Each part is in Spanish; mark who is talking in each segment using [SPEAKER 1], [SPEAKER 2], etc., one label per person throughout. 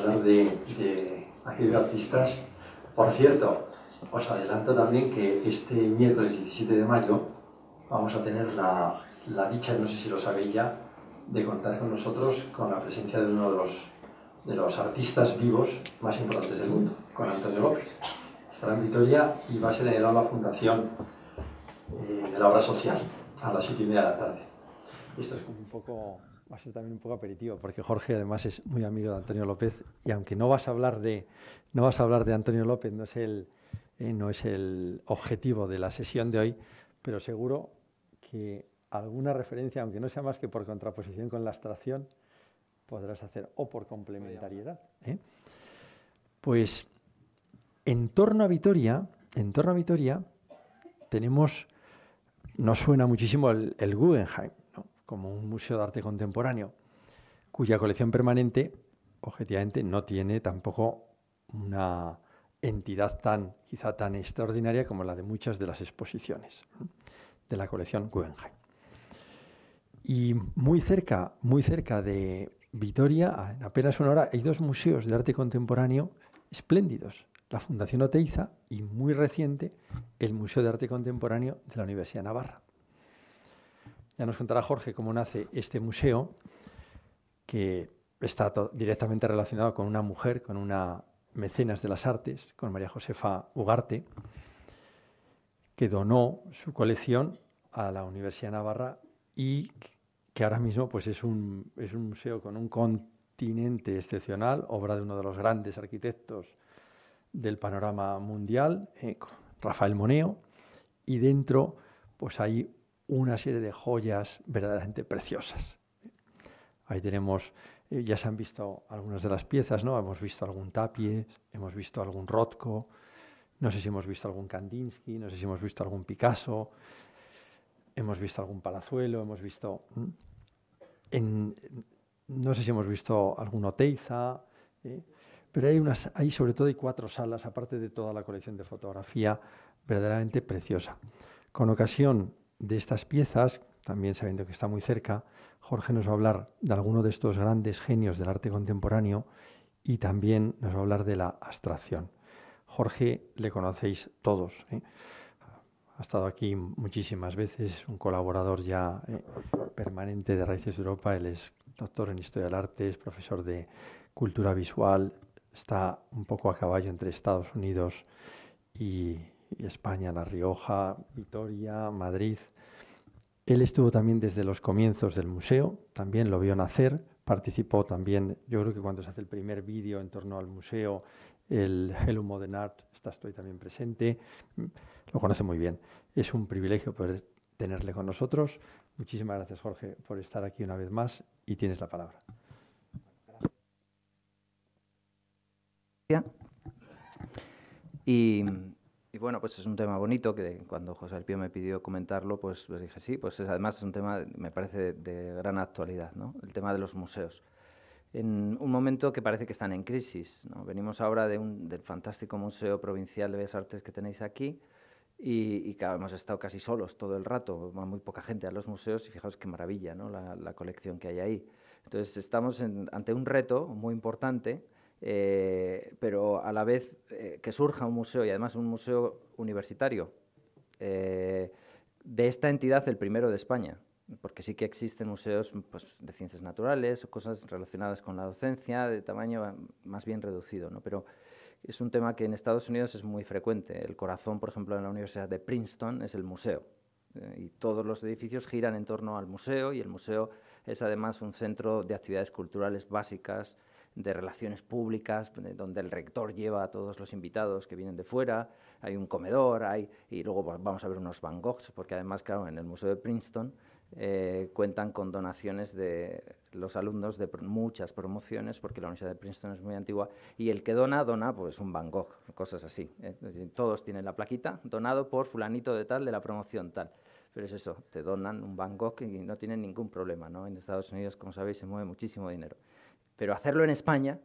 [SPEAKER 1] hablar de, de aquellos artistas. Por cierto, os adelanto también que este miércoles 17 de mayo vamos a tener la, la dicha, no sé si lo sabéis ya, de contar con nosotros con la presencia de uno de los, de los artistas vivos más importantes del mundo, con Antonio López. Estará en Vitoria y va a ser en el Aula Fundación eh, de la Obra Social a las 7 y media de la tarde. Esto es un poco, va a ser también un poco aperitivo, porque Jorge además es muy amigo de Antonio López y aunque no vas a hablar de, no vas a hablar de Antonio López, no es el, eh, no es el objetivo de la sesión de hoy, pero seguro que alguna referencia, aunque no sea más que por contraposición con la abstracción, podrás hacer o por complementariedad. ¿eh? Pues en torno a Vitoria, en torno a Vitoria, tenemos, nos suena muchísimo el, Guggenheim. Como un museo de arte contemporáneo, cuya colección permanente, objetivamente, no tiene tampoco una entidad tan, quizá tan extraordinaria como la de muchas de las exposiciones de la colección Guggenheim. Y muy cerca, muy cerca de Vitoria, en apenas una hora, hay dos museos de arte contemporáneo espléndidos. La Fundación Oteiza y muy reciente el Museo de Arte Contemporáneo de la Universidad de Navarra. Ya nos contará Jorge cómo nace este museo, que está directamente relacionado con una mujer, con una mecenas de las artes, con María Josefa Ugarte, que donó su colección a la Universidad de Navarra y que ahora mismo pues, es, un, es un museo con un continente excepcional, obra de uno de los grandes arquitectos del panorama mundial, eh, Rafael Moneo, y dentro pues, hay una serie de joyas verdaderamente preciosas. Ahí tenemos, eh, ya se han visto algunas de las piezas, ¿no? Hemos visto algún Tapie, hemos visto algún Rothko, no sé si hemos visto algún Kandinsky, no sé si hemos visto algún Picasso, hemos visto algún Palazuelo, hemos visto... No sé si hemos visto algún Oteiza, ¿eh? pero hay, unas, hay sobre todo hay cuatro salas, aparte de toda la colección de fotografía, verdaderamente preciosa. Con ocasión de estas piezas, también sabiendo que está muy cerca, Jorge nos va a hablar de alguno de estos grandes genios del arte contemporáneo y también nos va a hablar de la abstracción. Jorge le conocéis todos. ¿eh? ha estado aquí muchísimas veces, un colaborador ya eh, permanente de Raíces de Europa, él es doctor en Historia del Arte, es profesor de Cultura Visual, está un poco a caballo entre Estados Unidos y, España, La Rioja, Vitoria, Madrid. Él estuvo también desde los comienzos del museo, también lo vio nacer, participó también, yo creo que cuando se hace el primer vídeo en torno al museo, el Hello Modern Art, está, estoy también presente, lo conoce muy bien. Es un privilegio poder tenerle con nosotros. Muchísimas gracias, Jorge, por estar aquí una vez más y tienes la palabra.
[SPEAKER 2] Y, y, bueno, pues es un tema bonito que cuando José Alpío me pidió comentarlo, pues, pues dije sí, pues es, además es un tema, me parece, de, de gran actualidad, ¿no? el tema de los museos en un momento que parece que están en crisis. ¿no? Venimos ahora de un, del fantástico Museo Provincial de Bellas Artes que tenéis aquí y, y que hemos estado casi solos todo el rato, va muy poca gente a los museos y fijaos qué maravilla ¿no? la, la colección que hay ahí. Entonces estamos en, ante un reto muy importante, eh, pero a la vez eh, que surja un museo y además un museo universitario eh, de esta entidad, el primero de España, porque sí que existen museos pues, de ciencias naturales o cosas relacionadas con la docencia de tamaño más bien reducido, ¿no? pero es un tema que en Estados Unidos es muy frecuente. El corazón, por ejemplo, en la Universidad de Princeton es el museo eh, y todos los edificios giran en torno al museo y el museo es además un centro de actividades culturales básicas, de relaciones públicas, donde el rector lleva a todos los invitados que vienen de fuera, hay un comedor, hay, y luego vamos a ver unos Van Goghs, porque además, claro, en el Museo de Princeton eh, cuentan con donaciones de los alumnos de muchas promociones, porque la Universidad de Princeton es muy antigua, y el que dona, dona pues un Van Gogh, cosas así. ¿eh? Todos tienen la plaquita, donado por fulanito de tal, de la promoción tal. Pero es eso, te donan un Van Gogh y no tienen ningún problema. ¿no? En Estados Unidos, como sabéis, se mueve muchísimo dinero. Pero hacerlo en España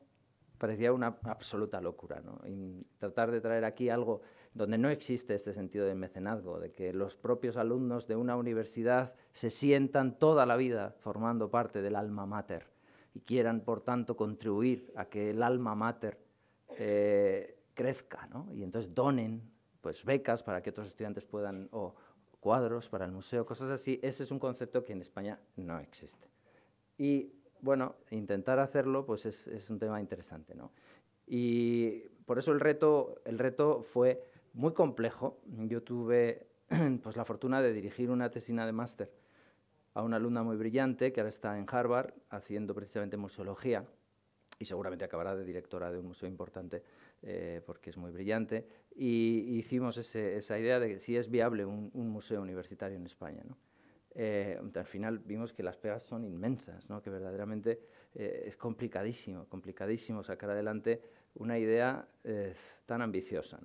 [SPEAKER 2] parecía una absoluta locura. ¿no? Y tratar de traer aquí algo donde no existe este sentido de mecenazgo, de que los propios alumnos de una universidad se sientan toda la vida formando parte del alma mater y quieran, por tanto, contribuir a que el alma mater eh, crezca, ¿no? y entonces donen pues, becas para que otros estudiantes puedan, o cuadros para el museo, cosas así. Ese es un concepto que en España no existe. Y bueno, intentar hacerlo pues es, un tema interesante. ¿no? Y por eso el reto, el reto fue muy complejo. Yo tuve pues, la fortuna de dirigir una tesina de máster a una alumna muy brillante que ahora está en Harvard haciendo precisamente museología y seguramente acabará de directora de un museo importante eh, porque es muy brillante. Y hicimos esa idea de si es viable un, museo universitario en España. ¿no? Eh, al final vimos que las pegas son inmensas, ¿no? que verdaderamente eh, es complicadísimo, complicadísimo sacar adelante una idea tan ambiciosa.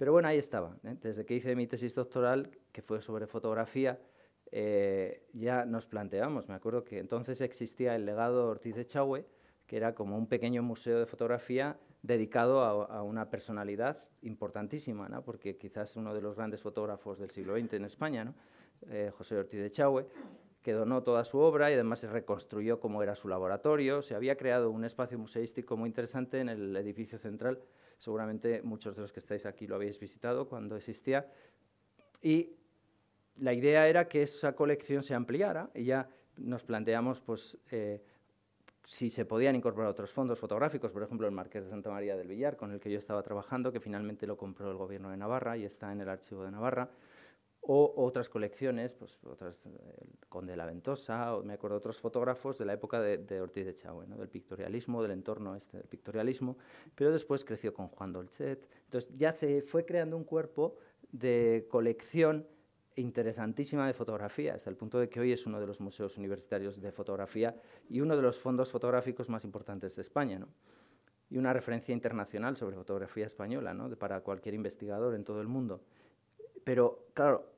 [SPEAKER 2] Pero bueno, ahí estaba. ¿eh? Desde que hice mi tesis doctoral, que fue sobre fotografía, eh, ya nos planteamos. Me acuerdo que entonces existía el legado Ortiz de Chahue, que era como un pequeño museo de fotografía dedicado a, una personalidad importantísima, ¿no? porque quizás uno de los grandes fotógrafos del siglo XX en España, ¿no? Eh, José Ortiz de Chahue, que donó toda su obra y además se reconstruyó cómo era su laboratorio. Se había creado un espacio museístico muy interesante en el edificio central Seguramente muchos de los que estáis aquí lo habéis visitado cuando existía. Y la idea era que esa colección se ampliara y ya nos planteamos pues, eh, si se podían incorporar otros fondos fotográficos, por ejemplo el Marqués de Santa María del Villar, con el que yo estaba trabajando, que finalmente lo compró el gobierno de Navarra y está en el archivo de Navarra o otras colecciones, pues otras, el Conde de la Ventosa, o me acuerdo de otros fotógrafos de la época de, Ortiz de Chahue, del pictorialismo, del entorno este del pictorialismo, pero después creció con Juan Dolcet. Entonces ya se fue creando un cuerpo de colección interesantísima de fotografía, hasta el punto de que hoy es uno de los museos universitarios de fotografía y uno de los fondos fotográficos más importantes de España, ¿no? y una referencia internacional sobre fotografía española ¿no? para cualquier investigador en todo el mundo. Pero, claro,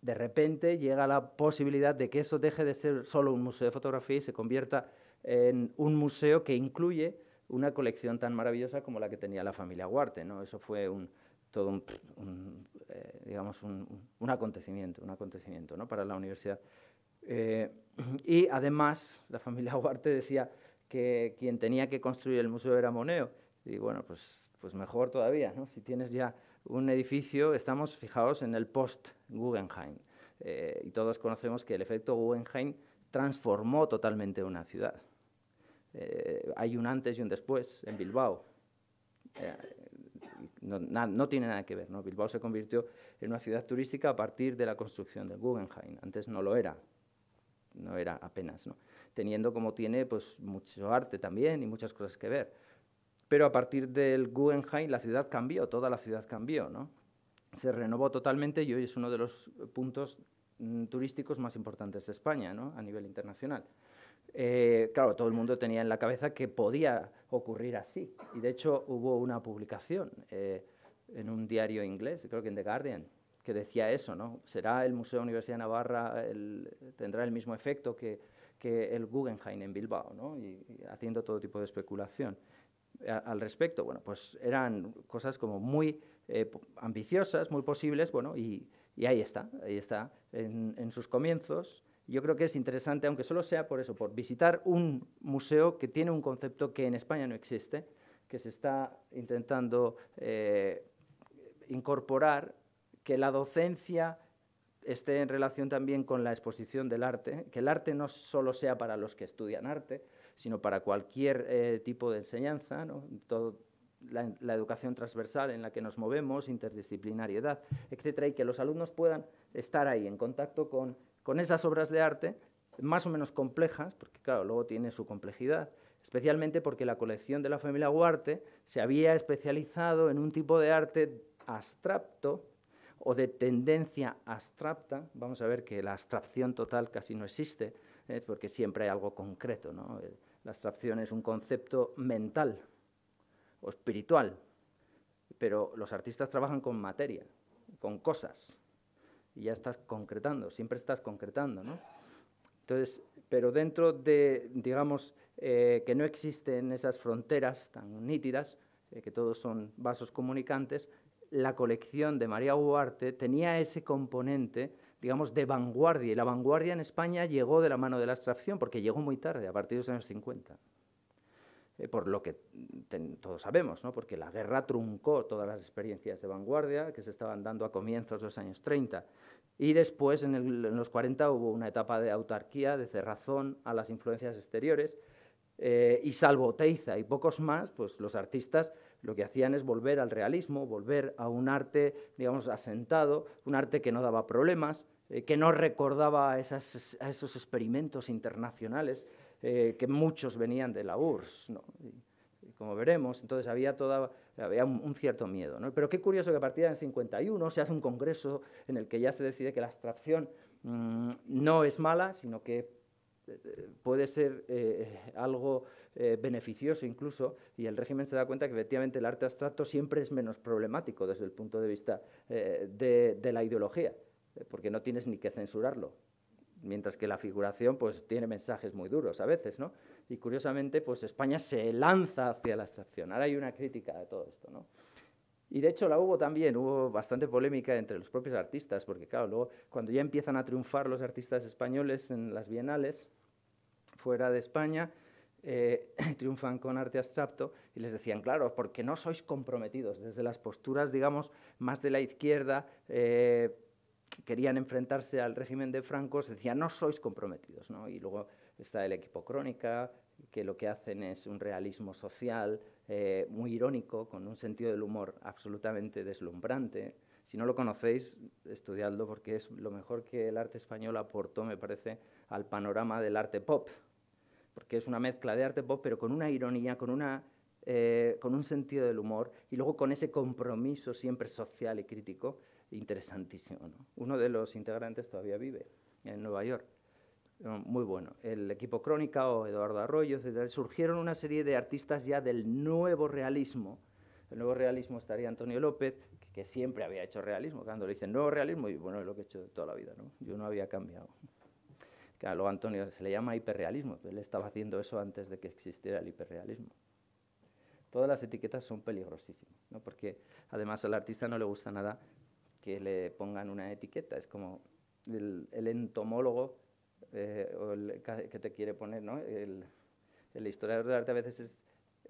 [SPEAKER 2] de repente llega la posibilidad de que eso deje de ser solo un museo de fotografía y se convierta en un museo que incluye una colección tan maravillosa como la que tenía la familia Huarte. ¿no? Eso fue un, todo un, eh, digamos un, acontecimiento, un acontecimiento ¿no? para la universidad. Eh, y además, la familia Huarte decía que quien tenía que construir el museo era Moneo. Y bueno, pues, pues mejor todavía, ¿no? si tienes ya un edificio, estamos fijados en el post-Guggenheim. Eh, y todos conocemos que el efecto Guggenheim transformó totalmente una ciudad. Eh, hay un antes y un después en Bilbao. Eh, no, tiene nada que ver. ¿no? Bilbao se convirtió en una ciudad turística a partir de la construcción del Guggenheim. Antes no lo era. No era apenas. Teniendo como tiene pues, mucho arte también y muchas cosas que ver. Pero a partir del Guggenheim la ciudad cambió, toda la ciudad cambió, ¿no? Se renovó totalmente y hoy es uno de los puntos mm, turísticos más importantes de España, ¿no? A nivel internacional. Eh, claro, todo el mundo tenía en la cabeza que podía ocurrir así. Y de hecho hubo una publicación eh, en un diario inglés, creo que en The Guardian, que decía eso, ¿no? ¿Será el Museo Universidad de Navarra, tendrá el mismo efecto que, que el Guggenheim en Bilbao, ¿no? y haciendo todo tipo de especulación al respecto? Bueno, pues eran cosas como muy eh, ambiciosas, muy posibles, bueno, y, ahí está, ahí está, en, sus comienzos. Yo creo que es interesante, aunque solo sea por eso, por visitar un museo que tiene un concepto que en España no existe, que se está intentando eh, incorporar, que la docencia esté en relación también con la exposición del arte, que el arte no solo sea para los que estudian arte, sino para cualquier eh, tipo de enseñanza, Todo, la, educación transversal en la que nos movemos, interdisciplinariedad, etcétera, y que los alumnos puedan estar ahí en contacto con, con esas obras de arte más o menos complejas, porque claro, luego tiene su complejidad, especialmente porque la colección de la familia Huarte se había especializado en un tipo de arte abstracto o de tendencia abstracta. Vamos a ver que la abstracción total casi no existe, ¿eh? porque siempre hay algo concreto. ¿no? La abstracción es un concepto mental o espiritual, pero los artistas trabajan con materia, con cosas, y ya estás concretando, siempre estás concretando. ¿no? Entonces, pero dentro de, digamos, eh, que no existen esas fronteras tan nítidas, eh, que todos son vasos comunicantes, la colección de María Huarte tenía ese componente, digamos, de vanguardia. Y la vanguardia en España llegó de la mano de la abstracción, porque llegó muy tarde, a partir de los años 50. Eh, por lo que todos sabemos, ¿no? porque la guerra truncó todas las experiencias de vanguardia que se estaban dando a comienzos de los años 30. Y después, en, los 40, hubo una etapa de autarquía, de cerrazón a las influencias exteriores, eh, y salvo Teiza y pocos más, pues los artistas lo que hacían es volver al realismo, volver a un arte, digamos, asentado, un arte que no daba problemas, eh, que no recordaba esos experimentos internacionales eh, que muchos venían de la URSS, como veremos, entonces había, toda, un, cierto miedo. Pero qué curioso que a partir del 51 se hace un congreso en el que ya se decide que la abstracción mm, no es mala, sino que puede ser eh, algo eh, beneficioso incluso, y el régimen se da cuenta que efectivamente el arte abstracto siempre es menos problemático desde el punto de vista eh, de, la ideología, porque no tienes ni que censurarlo, mientras que la figuración pues tiene mensajes muy duros a veces, ¿no? Y curiosamente pues España se lanza hacia la abstracción. Ahora hay una crítica de todo esto, ¿no? Y de hecho la hubo también, hubo bastante polémica entre los propios artistas, porque claro, luego cuando ya empiezan a triunfar los artistas españoles en las bienales, fuera de España, eh, triunfan con arte abstracto y les decían, claro, porque no sois comprometidos desde las posturas, digamos, más de la izquierda, eh, que querían enfrentarse al régimen de Franco, se decían, no sois comprometidos. ¿no? Y luego está el equipo Crónica, que lo que hacen es un realismo social eh, muy irónico, con un sentido del humor absolutamente deslumbrante. Si no lo conocéis, estudiadlo porque es lo mejor que el arte español aportó, me parece, al panorama del arte pop, porque es una mezcla de arte pop, pero con una ironía, con, una, eh, con un sentido del humor y luego con ese compromiso siempre social y crítico interesantísimo. Uno de los integrantes todavía vive en Nueva York muy bueno. El equipo Crónica o Eduardo Arroyo, etc. Surgieron una serie de artistas ya del nuevo realismo. El nuevo realismo estaría Antonio López, que, siempre había hecho realismo. Cuando le dicen nuevo realismo, y bueno, es lo que he hecho toda la vida, ¿no? Yo no había cambiado. Claro, luego Antonio se le llama hiperrealismo. Él estaba haciendo eso antes de que existiera el hiperrealismo. Todas las etiquetas son peligrosísimas, ¿no? porque además al artista no le gusta nada que le pongan una etiqueta. Es como el, entomólogo eh, que te quiere poner, ¿no? El, el historiador del arte a veces es,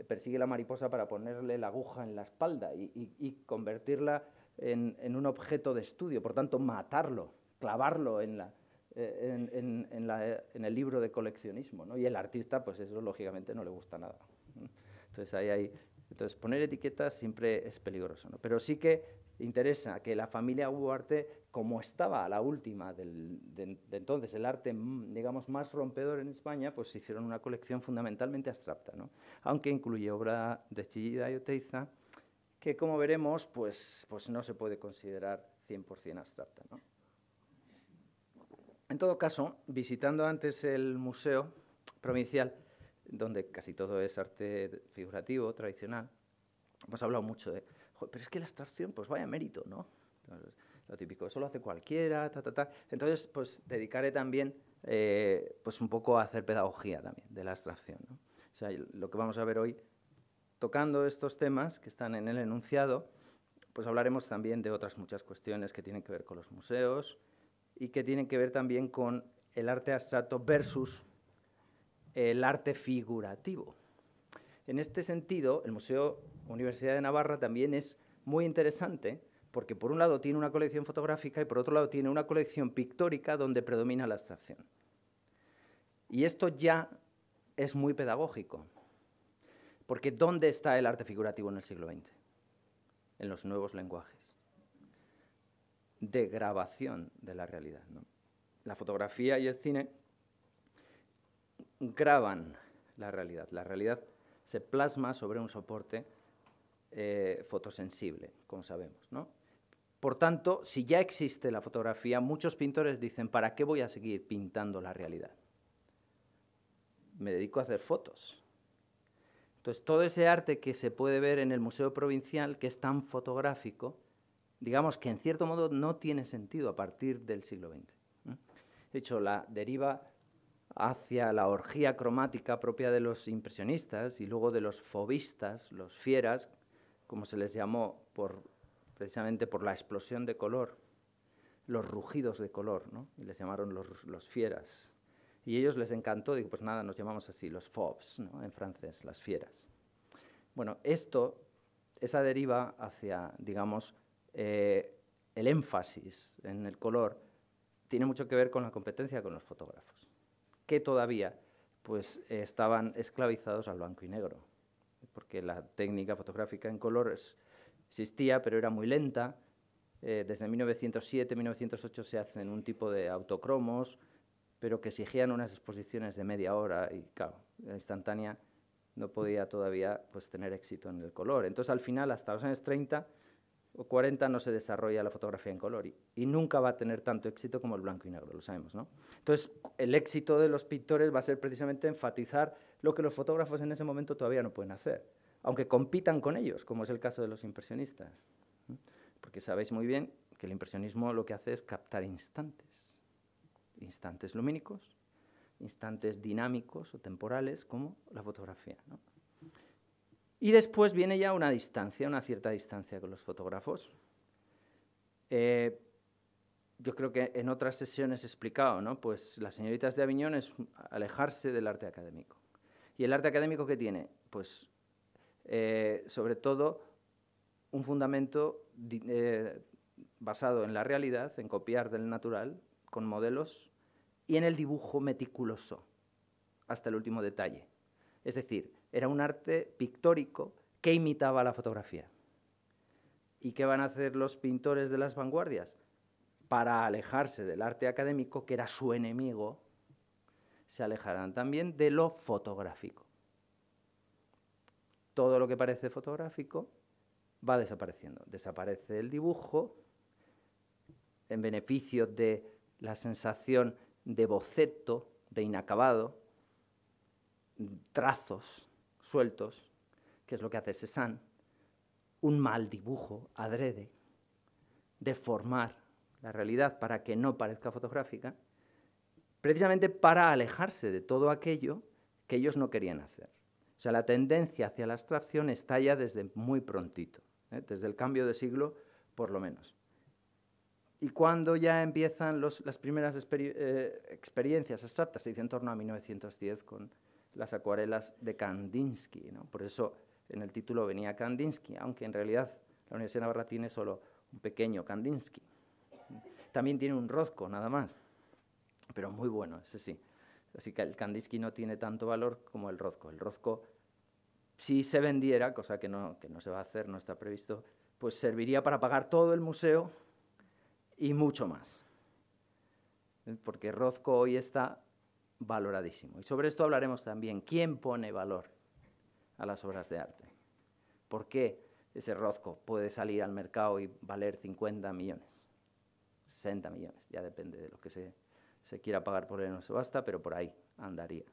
[SPEAKER 2] persigue la mariposa para ponerle la aguja en la espalda y, convertirla en, un objeto de estudio, por tanto, matarlo, clavarlo en, la, eh, en, en, la, en el libro de coleccionismo. ¿no? Y el artista, pues eso lógicamente no le gusta nada. Entonces, ahí hay, entonces poner etiquetas siempre es peligroso. ¿no? Pero sí que interesa que la familia Arte, como estaba a la última del, de, entonces el arte, mm, digamos, más rompedor en España, pues hicieron una colección fundamentalmente abstracta, ¿no? aunque incluye obra de Chillida y Oteiza, que como veremos, pues, pues no se puede considerar 100% abstracta. ¿no? En todo caso, visitando antes el museo provincial, donde casi todo es arte figurativo, tradicional, hemos hablado mucho de pero es que la abstracción, pues vaya mérito, ¿no? lo típico, eso lo hace cualquiera, ta, ta, ta. Entonces, pues dedicaré también eh, pues un poco a hacer pedagogía también de la abstracción. O sea, lo que vamos a ver hoy, tocando estos temas que están en el enunciado, pues hablaremos también de otras muchas cuestiones que tienen que ver con los museos y que tienen que ver también con el arte abstracto versus el arte figurativo. En este sentido, el Museo Universidad de Navarra también es muy interesante porque por un lado tiene una colección fotográfica y por otro lado tiene una colección pictórica donde predomina la abstracción. Y esto ya es muy pedagógico, porque ¿dónde está el arte figurativo en el siglo XX? En los nuevos lenguajes de grabación de la realidad. La fotografía y el cine graban la realidad. La realidad se plasma sobre un soporte eh, fotosensible, como sabemos. Por tanto, si ya existe la fotografía, muchos pintores dicen, ¿para qué voy a seguir pintando la realidad? Me dedico a hacer fotos. Entonces, todo ese arte que se puede ver en el Museo Provincial, que es tan fotográfico, digamos que en cierto modo no tiene sentido a partir del siglo XX. De hecho, la deriva hacia la orgía cromática propia de los impresionistas y luego de los fobistas, los fieras, como se les llamó precisamente por la explosión de color, los rugidos de color, ¿no? y les llamaron los, fieras. Y ellos les encantó, digo, pues nada, nos llamamos así, los fobs, ¿no? en francés, las fieras. Bueno, esto, esa deriva hacia, digamos, eh, el énfasis en el color, tiene mucho que ver con la competencia con los fotógrafos que todavía pues, estaban esclavizados al blanco y negro, porque la técnica fotográfica en color existía, pero era muy lenta. Eh, desde 1907, 1908 se hacen un tipo de autocromos, pero que exigían unas exposiciones de media hora y, claro, la instantánea no podía todavía pues, tener éxito en el color. Entonces, al final, hasta los años 30, o 40 no se desarrolla la fotografía en color y, nunca va a tener tanto éxito como el blanco y negro, lo sabemos, ¿no? Entonces, el éxito de los pintores va a ser precisamente enfatizar lo que los fotógrafos en ese momento todavía no pueden hacer, aunque compitan con ellos, como es el caso de los impresionistas. Porque sabéis muy bien que el impresionismo lo que hace es captar instantes, instantes lumínicos, instantes dinámicos o temporales, como la fotografía, ¿no? Y después viene ya una distancia, una cierta distancia con los fotógrafos. Eh, yo creo que en otras sesiones he explicado, ¿no? Pues las señoritas de Aviñón es alejarse del arte académico. ¿Y el arte académico qué tiene? Pues eh, sobre todo un fundamento eh, basado en la realidad, en copiar del natural, con modelos, y en el dibujo meticuloso, hasta el último detalle. Es decir, era un arte pictórico que imitaba la fotografía. ¿Y qué van a hacer los pintores de las vanguardias? Para alejarse del arte académico, que era su enemigo, se alejarán también de lo fotográfico. Todo lo que parece fotográfico va desapareciendo. Desaparece el dibujo en beneficio de la sensación de boceto, de inacabado, trazos, que es lo que hace Cézanne, un mal dibujo adrede, deformar la realidad para que no parezca fotográfica, precisamente para alejarse de todo aquello que ellos no querían hacer. O sea, la tendencia hacia la abstracción estalla desde muy prontito, ¿eh? desde el cambio de siglo por lo menos. Y cuando ya empiezan las primeras eh, experiencias abstractas, se dice en torno a 1910 con las acuarelas de Kandinsky. ¿no? Por eso en el título venía Kandinsky, aunque en realidad la Universidad de Navarra tiene solo un pequeño Kandinsky. También tiene un Rozco, nada más, pero muy bueno, ese sí. Así que el Kandinsky no tiene tanto valor como el Rozco. El Rozco, si se vendiera, cosa que no, que no se va a hacer, no está previsto, pues serviría para pagar todo el museo y mucho más. Porque Rozco hoy está valoradísimo. Y sobre esto hablaremos también. ¿Quién pone valor a las obras de arte? ¿Por qué ese Rozco puede salir al mercado y valer 50 millones? 60 millones, ya depende de lo que se, quiera pagar por él no se basta, pero por ahí andaría.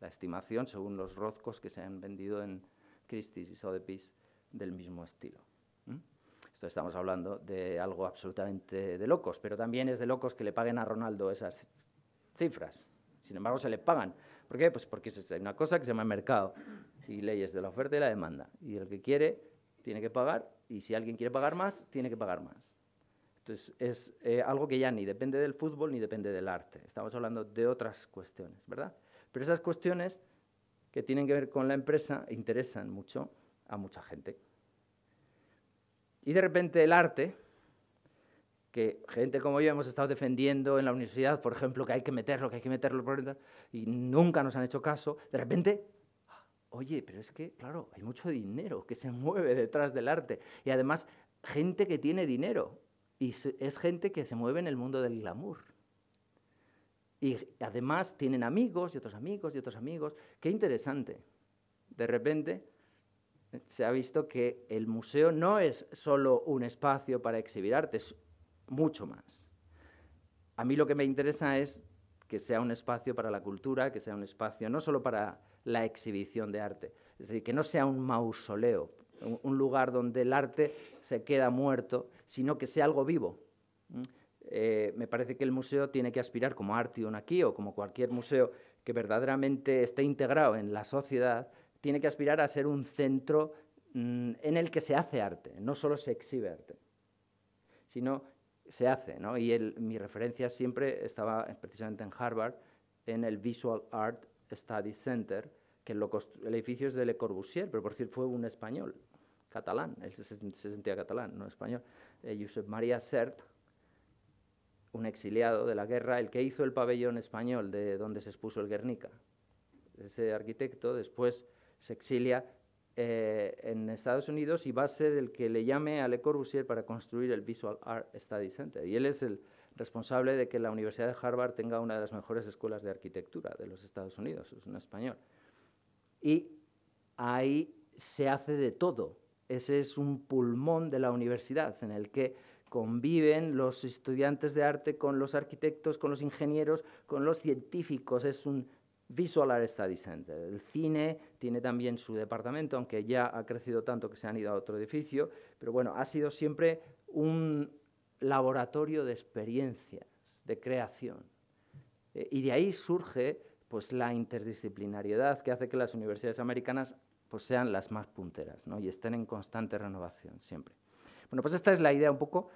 [SPEAKER 2] La estimación según los Rozcos que se han vendido en Christie's y Sotheby's del mismo estilo. Esto estamos hablando de algo absolutamente de locos, pero también es de locos que le paguen a Ronaldo esas cifras. Sin embargo, se le pagan. ¿Por qué? Pues porque hay una cosa que se llama mercado y leyes de la oferta y la demanda. Y el que quiere tiene que pagar y si alguien quiere pagar más, tiene que pagar más. Entonces, es eh, algo que ya ni depende del fútbol ni depende del arte. Estamos hablando de otras cuestiones, ¿verdad? Pero esas cuestiones que tienen que ver con la empresa interesan mucho a mucha gente. Y de repente el arte, que gente como yo hemos estado defendiendo en la universidad, por ejemplo, que hay que meterlo, que hay que meterlo, y nunca nos han hecho caso, de repente, oye, pero es que, claro, hay mucho dinero que se mueve detrás del arte. Y además, gente que tiene dinero. Y es gente que se mueve en el mundo del glamour. Y además tienen amigos y otros amigos y otros amigos. Qué interesante. De repente se ha visto que el museo no es solo un espacio para exhibir arte, mucho más. A mí lo que me interesa es que sea un espacio para la cultura, que sea un espacio no solo para la exhibición de arte, es decir, que no sea un mausoleo, un lugar donde el arte se queda muerto, sino que sea algo vivo. Eh, me parece que el museo tiene que aspirar, como Artion aquí o como cualquier museo que verdaderamente esté integrado en la sociedad, tiene que aspirar a ser un centro mm, en el que se hace arte, no solo se exhibe arte, sino se hace. ¿no? Y mi referencia siempre estaba precisamente en Harvard, en el Visual Art Study Center, que el edificio es de Le Corbusier, pero por cierto fue un español, catalán, él se, sentía catalán, no español, eh, Josep María Sert, un exiliado de la guerra, el que hizo el pabellón español de donde se expuso el Guernica. Ese arquitecto después se exilia eh, en Estados Unidos y va a ser el que le llame a Le Corbusier para construir el Visual Art Study Center. Y él es el responsable de que la Universidad de Harvard tenga una de las mejores escuelas de arquitectura de los Estados Unidos, es un español. Y ahí se hace de todo. Ese es un pulmón de la universidad en el que conviven los estudiantes de arte con los arquitectos, con los ingenieros, con los científicos. Es un Visual Art Study Center. El cine tiene también su departamento, aunque ya ha crecido tanto que se han ido a otro edificio, pero bueno, ha sido siempre un laboratorio de experiencias, de creación. Eh, y de ahí surge pues, la interdisciplinariedad que hace que las universidades americanas pues, sean las más punteras y estén en constante renovación siempre. Bueno, pues esta es la idea un poco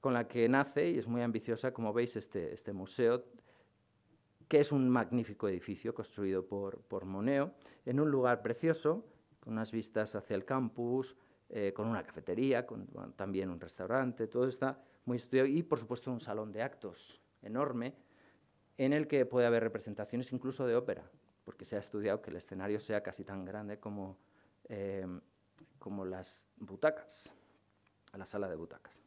[SPEAKER 2] con la que nace y es muy ambiciosa, como veis, este, este museo, que es un magnífico edificio construido por, por Moneo, en un lugar precioso, con unas vistas hacia el campus, eh, con una cafetería, con también un restaurante, todo está muy estudiado y, por supuesto, un salón de actos enorme en el que puede haber representaciones incluso de ópera, porque se ha estudiado que el escenario sea casi tan grande como, eh, como las butacas, la sala de butacas.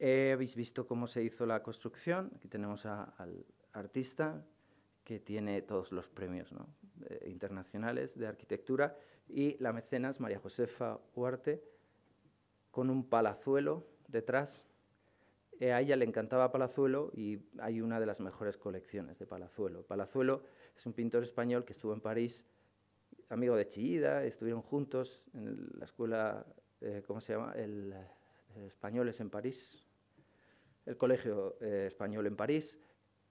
[SPEAKER 2] Habéis visto cómo se hizo la construcción. Aquí tenemos al artista que tiene todos los premios internacionales de arquitectura y la mecenas María Josefa Huarte con un palazuelo detrás. Eh, a ella le encantaba Palazuelo y hay una de las mejores colecciones de Palazuelo. Palazuelo es un pintor español que estuvo en París, amigo de Chillida, estuvieron juntos en la escuela, eh, ¿cómo se llama? El, Españoles en París, el Colegio eh, Español en París,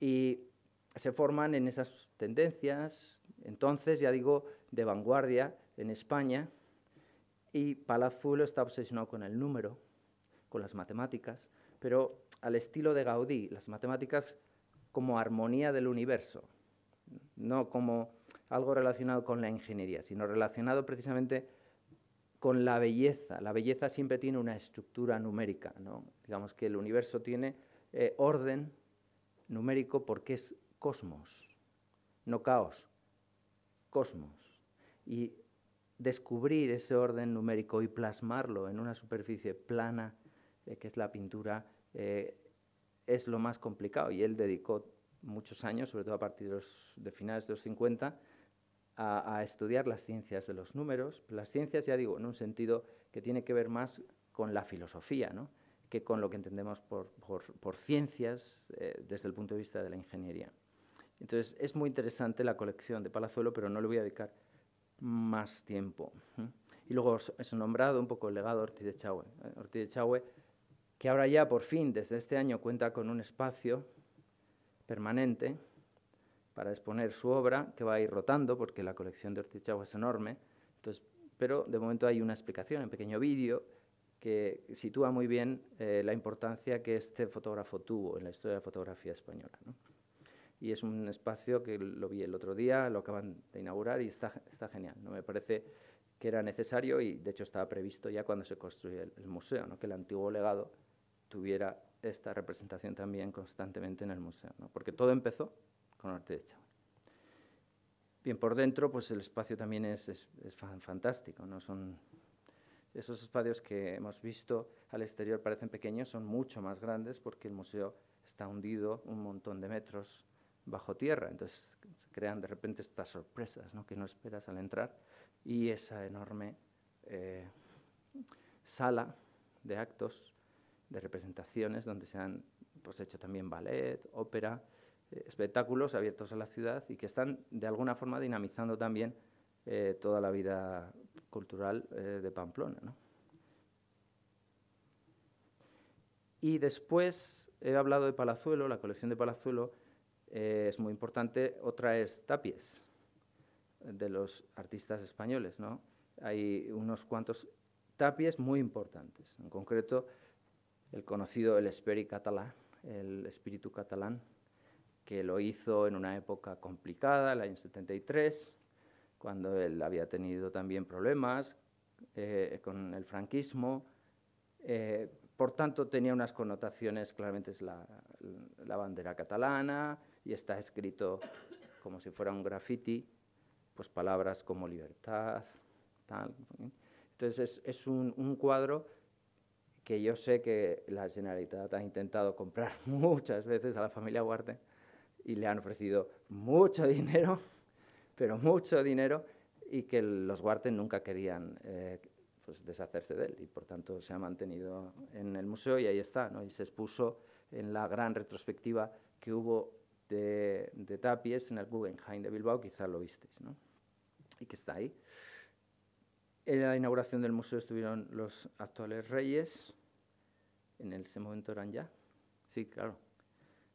[SPEAKER 2] y se forman en esas tendencias, entonces, ya digo, de vanguardia en España, y Palazuelo está obsesionado con el número, con las matemáticas, pero al estilo de Gaudí, las matemáticas como armonía del universo, no como algo relacionado con la ingeniería, sino relacionado precisamente con la belleza. La belleza siempre tiene una estructura numérica, ¿no? Digamos que el universo tiene eh, orden numérico porque es cosmos, no caos, cosmos. Y descubrir ese orden numérico y plasmarlo en una superficie plana, eh, que es la pintura, eh, es lo más complicado. Y él dedicó muchos años, sobre todo a partir de, finales de los 50, a, estudiar las ciencias de los números. Las ciencias, ya digo, en un sentido que tiene que ver más con la filosofía, que con lo que entendemos por, ciencias eh, desde el punto de vista de la ingeniería. Entonces, es muy interesante la colección de Palazuelo, pero no le voy a dedicar más tiempo. Y luego he nombrado un poco el legado de Ortiz de Chahue. Eh, Ortiz de Chahue, que ahora ya por fin, desde este año, cuenta con un espacio permanente para exponer su obra, que va a ir rotando porque la colección de Ortiz es enorme. Entonces, pero de momento hay una explicación en pequeño vídeo que sitúa muy bien eh, la importancia que este fotógrafo tuvo en la historia de la fotografía española. Y es un espacio que lo vi el otro día, lo acaban de inaugurar y está, está genial. ¿no? Me parece que era necesario y de hecho estaba previsto ya cuando se construyó el, museo, ¿no? que el antiguo legado tuviera esta representación también constantemente en el museo, ¿no? porque todo empezó con Ortiz Bien, por dentro, pues el espacio también es, es, fantástico, ¿no? Son esos espacios que hemos visto al exterior parecen pequeños, son mucho más grandes porque el museo está hundido un montón de metros bajo tierra, entonces se crean de repente estas sorpresas ¿no? que no esperas al entrar y esa enorme eh, sala de actos, de representaciones donde se han pues, hecho también ballet, ópera, eh, espectáculos abiertos a la ciudad y que están de alguna forma dinamizando también eh, toda la vida cultural eh, de Pamplona. Y después he hablado de Palazuelo, la colección de Palazuelo eh, es muy importante. Otra es Tapies, de los artistas españoles. ¿no? Hay unos cuantos Tapies muy importantes. En concreto, el conocido El Esperi Catalá, el espíritu catalán, que lo hizo en una época complicada, el año 73, cuando él había tenido también problemas eh, con el franquismo. Eh, por tanto, tenía unas connotaciones, claramente es la, bandera catalana y está escrito como si fuera un graffiti, pues palabras como libertad, tal. Entonces es, un, un, cuadro que yo sé que la Generalitat ha intentado comprar muchas veces a la familia Huarte y le han ofrecido mucho dinero, pero mucho dinero, y que los Huarte nunca querían eh, pues deshacerse de él y por tanto se ha mantenido en el museo y ahí está, ¿no? y se expuso en la gran retrospectiva que hubo de, de Tapies en el Guggenheim de Bilbao, quizá lo visteis, ¿no? y que está ahí. En la inauguración del museo estuvieron los actuales reyes, en ese momento eran ya, sí, claro,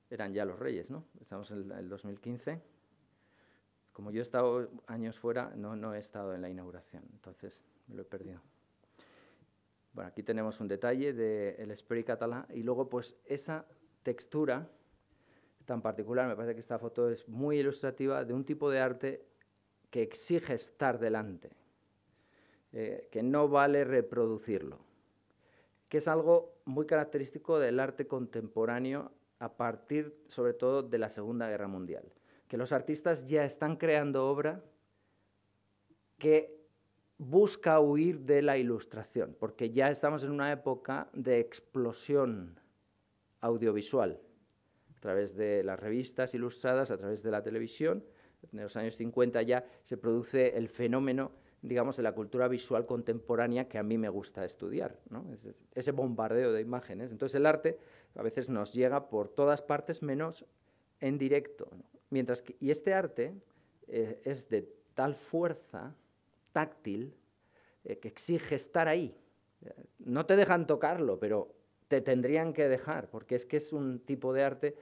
[SPEAKER 2] eran ya los reyes, ¿no? Estamos en el 2015. Como yo he estado años fuera, no, he estado en la inauguración, entonces me lo he perdido. Bueno, aquí tenemos un detalle del Esperi catalán y luego pues esa textura tan particular, me parece que esta foto es muy ilustrativa de un tipo de arte que exige estar delante, eh, que no vale reproducirlo, que es algo muy característico del arte contemporáneo a partir sobre todo de la Segunda Guerra Mundial, que los artistas ya están creando obra que busca huir de la ilustración, porque ya estamos en una época de explosión audiovisual, a través de las revistas ilustradas, a través de la televisión. En los años 50 ya se produce el fenómeno, digamos, de la cultura visual contemporánea que a mí me gusta estudiar, ese bombardeo de imágenes. Entonces el arte a veces nos llega por todas partes menos en directo. Mientras que, y este arte eh, es de tal fuerza táctil eh, que exige estar ahí. No te dejan tocarlo, pero te tendrían que dejar, porque es que es un tipo de arte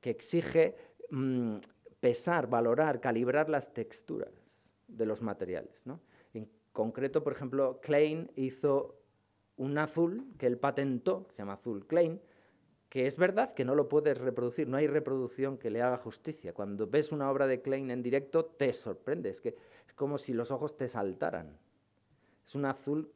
[SPEAKER 2] que exige mm, pesar, valorar, calibrar las texturas de los materiales. En concreto, por ejemplo, Klein hizo un azul que él patentó, se llama azul Klein, que es verdad que no lo puedes reproducir, no hay reproducción que le haga justicia. Cuando ves una obra de Klein en directo, te sorprende, es, que, es como si los ojos te saltaran. Es un azul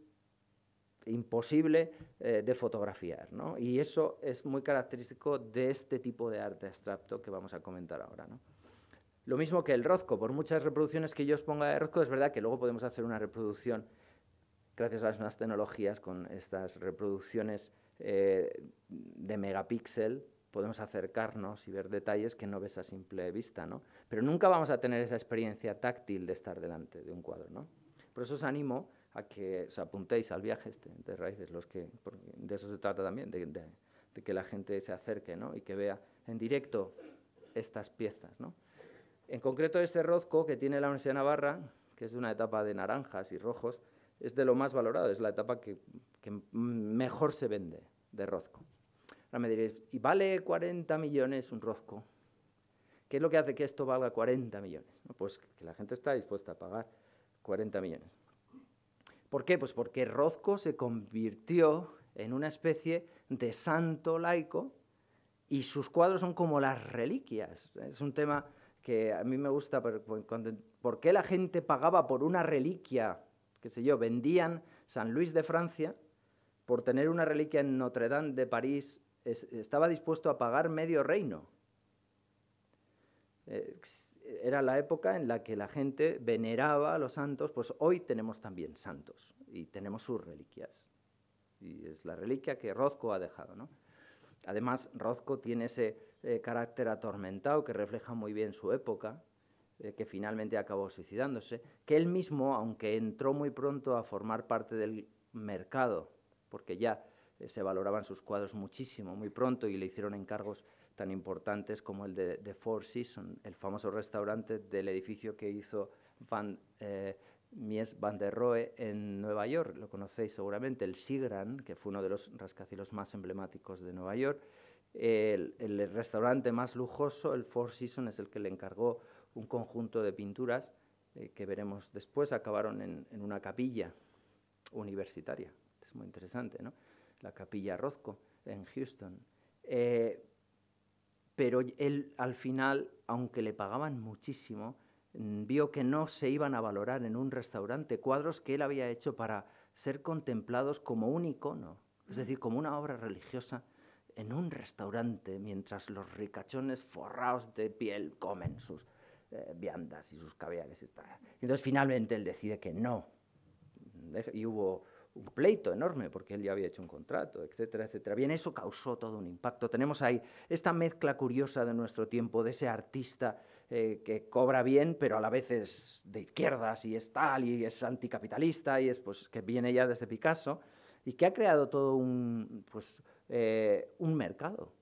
[SPEAKER 2] imposible eh, de fotografiar, ¿no? Y eso es muy característico de este tipo de arte abstracto que vamos a comentar ahora, ¿no? Lo mismo que el Rozco, por muchas reproducciones que yo os ponga de Rozco, es verdad que luego podemos hacer una reproducción, gracias a las nuevas tecnologías, con estas reproducciones eh, de megapíxel podemos acercarnos y ver detalles que no ves a simple vista, ¿no? Pero nunca vamos a tener esa experiencia táctil de estar delante de un cuadro, ¿no? Por eso os animo a que os apuntéis al viaje este de raíces, los que, de eso se trata también, de, que la gente se acerque ¿no? y que vea en directo estas piezas. ¿no? En concreto este rozco que tiene la Universidad de Navarra, que es de una etapa de naranjas y rojos, es de lo más valorado, es la etapa que, mejor se vende de Rozco. Ahora me diréis, ¿y vale 40 millones un Rozco? ¿Qué es lo que hace que esto valga 40 millones? Pues que la gente está dispuesta a pagar 40 millones. ¿Por qué? Pues porque Rozco se convirtió en una especie de santo laico y sus cuadros son como las reliquias. Es un tema que a mí me gusta, ¿por qué la gente pagaba por una reliquia qué sé yo, vendían San Luis de Francia por tener una reliquia en Notre Dame de París, estaba dispuesto a pagar medio reino. Eh, era la época en la que la gente veneraba a los santos, pues hoy tenemos también santos y tenemos sus reliquias. Y es la reliquia que Rozco ha dejado. ¿no? Además, Rozco tiene ese eh, carácter atormentado que refleja muy bien su época, eh, que finalmente acabó suicidándose, que él mismo, aunque entró muy pronto a formar parte del mercado, porque ya eh, se valoraban sus cuadros muchísimo, muy pronto, y le hicieron encargos tan importantes como el de, de Four Seasons, el famoso restaurante del edificio que hizo Van, eh, Mies van der Rohe en Nueva York. Lo conocéis seguramente, el Sigran, que fue uno de los rascacielos más emblemáticos de Nueva York, El, restaurante más lujoso, el Four Seasons, es el que le encargó un conjunto de pinturas eh, que veremos después, acabaron en, una capilla universitaria. Es muy interesante, ¿no? La capilla Rozco en Houston. Eh, pero él al final, aunque le pagaban muchísimo, mm, vio que no se iban a valorar en un restaurante cuadros que él había hecho para ser contemplados como un icono, es decir, como una obra religiosa en un restaurante, mientras los ricachones forrados de piel comen sus eh, viandas y sus caviares. Y entonces finalmente él decide que no. Y hubo un pleito enorme porque él ya había hecho un contrato, etcétera, etcétera. Bien, eso causó todo un impacto. Tenemos ahí esta mezcla curiosa de nuestro tiempo, de ese artista eh, que cobra bien, pero a la vez es de izquierdas y es tal, y es anticapitalista, y es pues que viene ya desde Picasso, y que ha creado todo un, pues, eh, un mercado,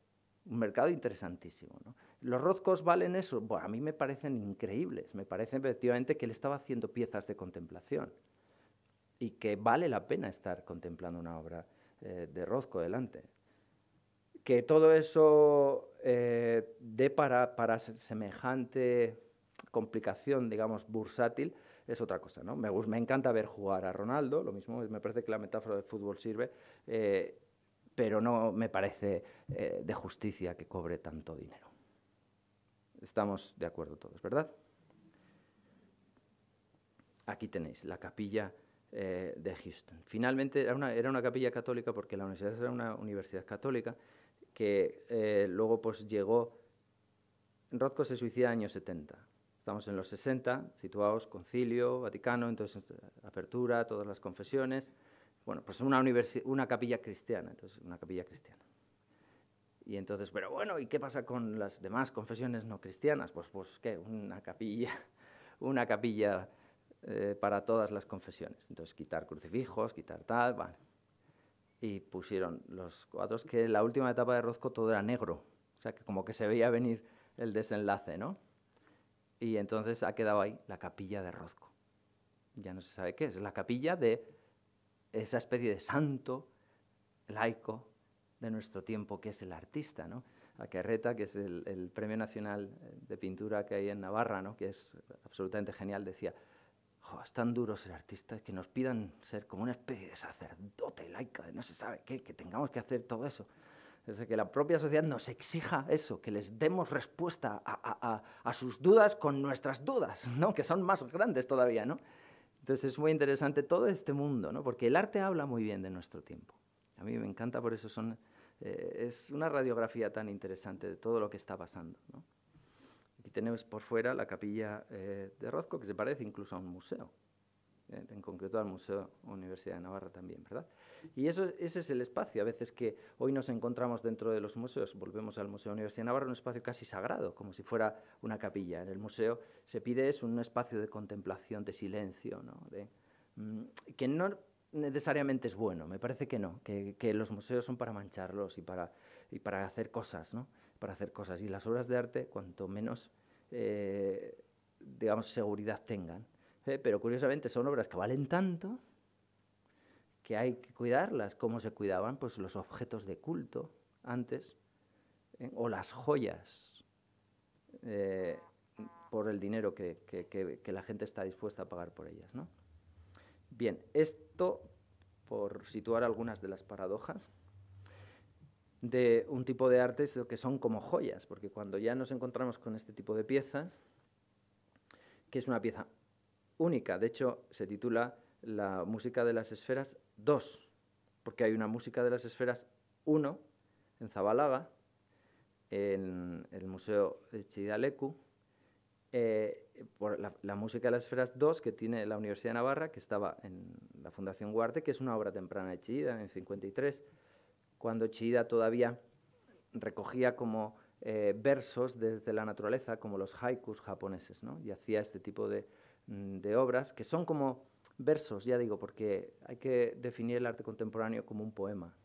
[SPEAKER 2] un mercado interesantísimo. ¿Los Rozcos valen eso? Bueno, a mí me parecen increíbles, me parece efectivamente que él estaba haciendo piezas de contemplación y que vale la pena estar contemplando una obra eh, de Rozco delante. Que todo eso eh, dé para, para, semejante complicación, digamos, bursátil, es otra cosa. ¿no? Me, me, encanta ver jugar a Ronaldo, lo mismo, me parece que la metáfora del fútbol sirve, eh, pero no me parece de justicia que cobre tanto dinero. Estamos de acuerdo todos, ¿verdad? Aquí tenéis la capilla eh, de Houston. Finalmente era una, era una, capilla católica porque la universidad era una universidad católica que eh, luego pues llegó... Rothko se suicida en años 70. Estamos en los 60, situados concilio, Vaticano, entonces apertura, todas las confesiones. Bueno, pues una, una capilla cristiana, entonces una capilla cristiana. Y entonces, pero bueno, ¿y qué pasa con las demás confesiones no cristianas? Pues, pues ¿qué? Una capilla, una capilla eh, para todas las confesiones. Entonces, quitar crucifijos, quitar tal. Y pusieron los cuadros que en la última etapa de Rozco todo era negro, o sea, que como que se veía venir el desenlace, ¿no? Y entonces ha quedado ahí la capilla de Rozco. Ya no se sabe qué es, la capilla de esa especie de santo laico de nuestro tiempo, que es el artista, ¿no? Aquerreta, que es el, premio nacional de pintura que hay en Navarra, ¿no? que es absolutamente genial, decía, es tan duro ser artista que nos pidan ser como una especie de sacerdote laica, de no se sabe qué, que tengamos que hacer todo eso. Es que la propia sociedad nos exija eso, que les demos respuesta a, a, a, sus dudas con nuestras dudas, ¿no? que son más grandes todavía. ¿no? Entonces es muy interesante todo este mundo, ¿no? porque el arte habla muy bien de nuestro tiempo. A mí me encanta, por eso son, eh, es una radiografía tan interesante de todo lo que está pasando. ¿no? Aquí tenemos por fuera la capilla eh, de Rozco, que se parece incluso a un museo, eh, en concreto al Museo Universidad de Navarra también, ¿verdad? Y eso, ese es el espacio, a veces que hoy nos encontramos dentro de los museos, volvemos al Museo Universidad de Navarra, un espacio casi sagrado, como si fuera una capilla. En el museo se pide es un espacio de contemplación, de silencio, ¿no? de, mm, que no necesariamente es bueno, me parece que no, que, que los museos son para mancharlos y para, y para hacer cosas, ¿no? Para hacer cosas. Y las obras de arte, cuanto menos, eh, digamos, seguridad tengan. ¿eh? Pero curiosamente son obras que valen tanto que hay que cuidarlas. ¿Cómo se cuidaban? Pues los objetos de culto antes, ¿eh? o las joyas, por el dinero que, que, la gente está dispuesta a pagar por ellas. ¿no? Bien, esto por situar algunas de las paradojas de un tipo de artes que son como joyas, porque cuando ya nos encontramos con este tipo de piezas, que es una pieza única, de hecho se titula La música de las esferas 2, porque hay una música de las esferas 1 en Zabalaga, en el Museo de Chidalecu, eh, por la, música de las esferas 2 que tiene la Universidad de Navarra, que estaba en la Fundación Guarte, que es una obra temprana de Chida, en 53, cuando Chida todavía recogía como eh, versos desde la naturaleza, como los haikus japoneses, ¿no? y hacía este tipo de, mm, de, obras que son como versos, ya digo, porque hay que definir el arte contemporáneo como un poema.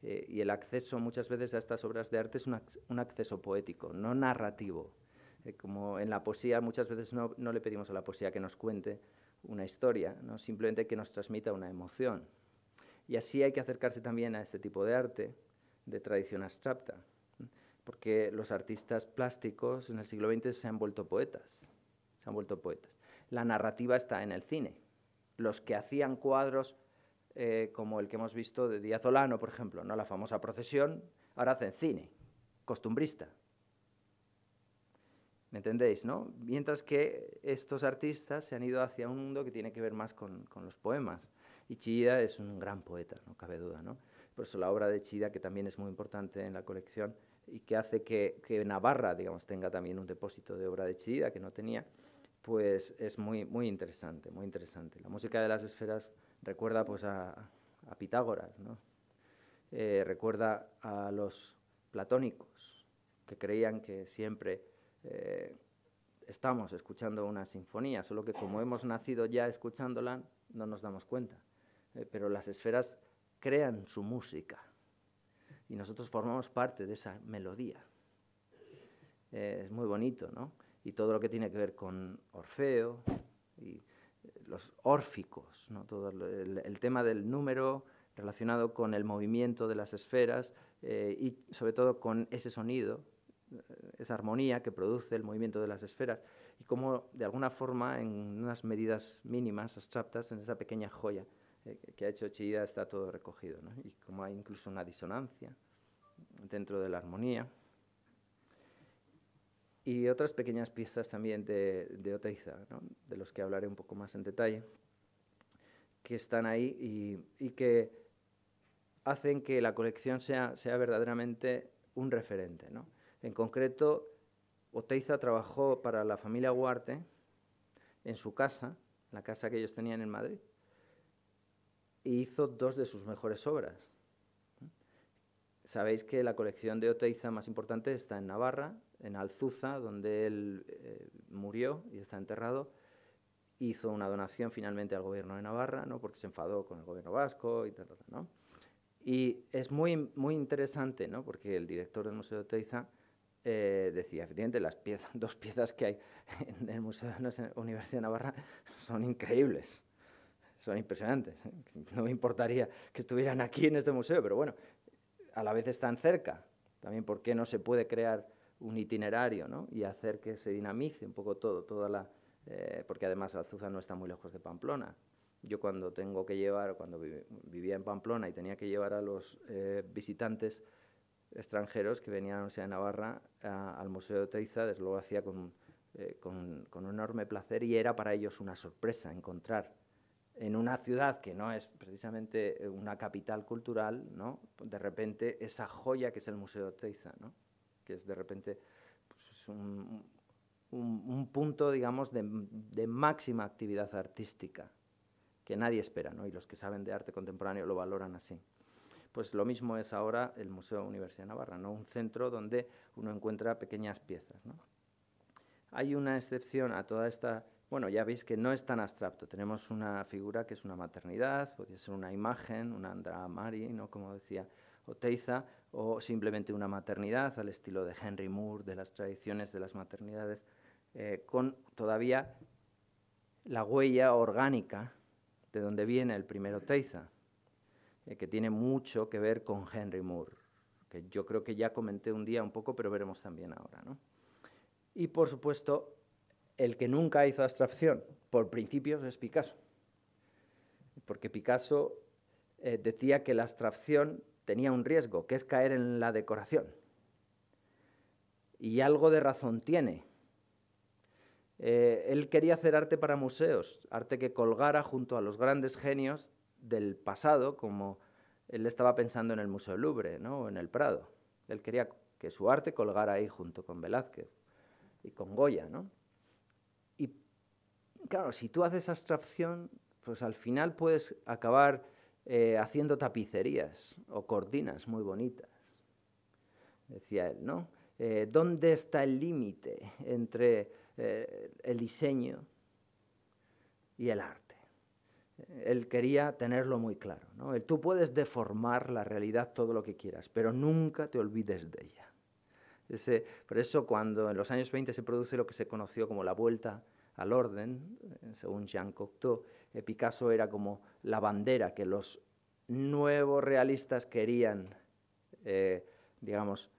[SPEAKER 2] Eh, y el acceso muchas veces a estas obras de arte es un, un acceso poético, no narrativo. Eh, como en la poesía muchas veces no, no, le pedimos a la poesía que nos cuente una historia, ¿no? simplemente que nos transmita una emoción. Y así hay que acercarse también a este tipo de arte, de tradición abstracta. porque los artistas plásticos en el siglo XX se han vuelto poetas, se han vuelto poetas. La narrativa está en el cine. Los que hacían cuadros eh, como el que hemos visto de Díaz Olano, por ejemplo, ¿no? la famosa procesión, ahora hacen cine, costumbrista. ¿Me entendéis? No? Mientras que estos artistas se han ido hacia un mundo que tiene que ver más con, los poemas. Y Chida es un gran poeta, no cabe duda. ¿no? Por eso la obra de Chida, que también es muy importante en la colección y que hace que, Navarra digamos, tenga también un depósito de obra de Chida que no tenía, pues es muy, muy interesante, muy interesante. La música de las esferas recuerda pues a, Pitágoras, ¿no? Eh, recuerda a los platónicos que creían que siempre eh, estamos escuchando una sinfonía, solo que como hemos nacido ya escuchándola no nos damos cuenta. Eh, pero las esferas crean su música y nosotros formamos parte de esa melodía. es muy bonito, ¿no? Y todo lo que tiene que ver con Orfeo y los órficos, ¿no? Todo el, tema del número relacionado con el movimiento de las esferas eh, y sobre todo con ese sonido, eh, esa armonía que produce el movimiento de las esferas y cómo de alguna forma en unas medidas mínimas, abstractas, en esa pequeña joya eh, que ha hecho Chida está todo recogido y como hay incluso una disonancia dentro de la armonía. Y otras pequeñas piezas también de, de Oteiza, de los que hablaré un poco más en detalle, que están ahí y, que hacen que la colección sea, sea verdaderamente un referente. En concreto, Oteiza trabajó para la familia Huarte en su casa, la casa que ellos tenían en Madrid, hizo dos de sus mejores obras. Sabéis que la colección de Oteiza más importante está en Navarra en Alzuza, donde él eh, murió y está enterrado. Hizo una donación finalmente al gobierno de Navarra, ¿no? porque se enfadó con el gobierno vasco y ¿no? Y es muy, muy interesante, ¿no? porque el director del Museo de Teiza eh, decía, efectivamente, las piezas, dos piezas que hay en el Museo de la Universidad de Navarra son increíbles, son impresionantes. No me importaría que estuvieran aquí en este museo, pero bueno, a la vez están cerca. También, ¿por qué no se puede crear un itinerario ¿no? y hacer que se dinamice un poco todo, toda la, eh, porque además Azusa no está muy lejos de Pamplona. Yo cuando tengo que llevar, cuando vivía en Pamplona y tenía que llevar a los eh, visitantes extranjeros que venían a Navarra al Museo de Teiza, desde hacía con, eh, con, con, un enorme placer y era para ellos una sorpresa encontrar en una ciudad que no es precisamente una capital cultural, ¿no? de repente esa joya que es el Museo Teiza. ¿no? que es de repente pues, un, punto, digamos, de, máxima actividad artística que nadie espera, ¿no? y los que saben de arte contemporáneo lo valoran así. Pues lo mismo es ahora el Museo Universidad de Navarra, ¿no? un centro donde uno encuentra pequeñas piezas. Hay una excepción a toda esta... Bueno, ya veis que no es tan abstracto. Tenemos una figura que es una maternidad, podría ser una imagen, una Andra Mari, ¿no? como decía Oteiza, o simplemente una maternidad al estilo de Henry Moore, de las tradiciones de las maternidades, eh, con todavía la huella orgánica de donde viene el primer Oteiza, eh, que tiene mucho que ver con Henry Moore, que yo creo que ya comenté un día un poco, pero veremos también ahora. Y por supuesto, el que nunca hizo abstracción por principios es Picasso, porque Picasso eh, decía que la abstracción tenía un riesgo, que es caer en la decoración. Y algo de razón tiene. Eh, él quería hacer arte para museos, arte que colgara junto a los grandes genios del pasado, como él estaba pensando en el Museo Louvre ¿no? o en el Prado. Él quería que su arte colgara ahí junto con Velázquez y con Goya. ¿no? Claro, si tú haces abstracción, pues al final puedes acabar eh, haciendo tapicerías o cortinas muy bonitas, decía él, ¿no? Eh, ¿Dónde está el límite entre eh, el diseño y el arte? Él quería tenerlo muy claro. ¿no? Tú puedes deformar la realidad todo lo que quieras, pero nunca te olvides de ella. Por eso cuando en los años 20 se produce lo que se conoció como la vuelta al orden, según Jean Cocteau, Picasso era como la bandera que los nuevos realistas querían, eh, digamos,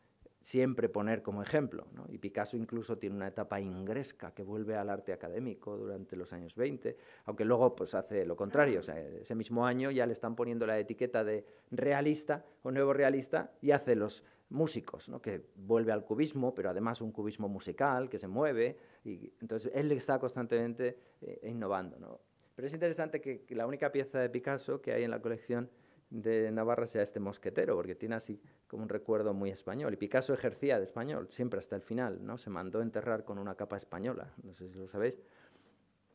[SPEAKER 2] siempre poner como ejemplo. Y Picasso incluso tiene una etapa ingresca que vuelve al arte académico durante los años 20, aunque luego pues, hace lo contrario. Ese mismo año ya le están poniendo la etiqueta de realista o nuevo realista y hace los músicos, que vuelve al cubismo, pero además un cubismo musical que se mueve. Y, entonces él está constantemente eh, innovando. Pero es interesante que la única pieza de Picasso que hay en la colección de Navarra sea este mosquetero, porque tiene así como un recuerdo muy español. Y Picasso ejercía de español, siempre hasta el final, ¿no? Se mandó enterrar con una capa española, no sé si lo sabéis,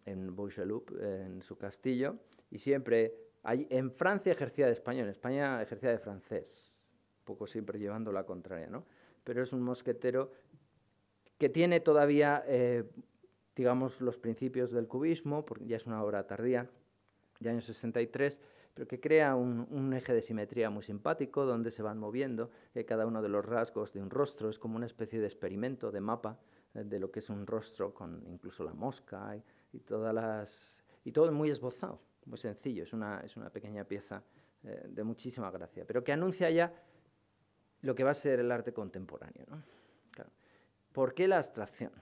[SPEAKER 2] en Boucheloup, en su castillo, y siempre, en Francia ejercía de español, en España ejercía de francés, poco siempre llevando la contraria, ¿no? Pero es un mosquetero que tiene todavía, eh, digamos, los principios del cubismo, porque ya es una obra tardía, de año 63, pero que crea un, eje de simetría muy simpático donde se van moviendo eh, cada uno de los rasgos de un rostro. Es como una especie de experimento, de mapa eh, de lo que es un rostro, con incluso la mosca y, todas las, y todo muy esbozado, muy sencillo. Es una, es una pequeña pieza de muchísima gracia, pero que anuncia ya lo que va a ser el arte contemporáneo. ¿Por qué la abstracción?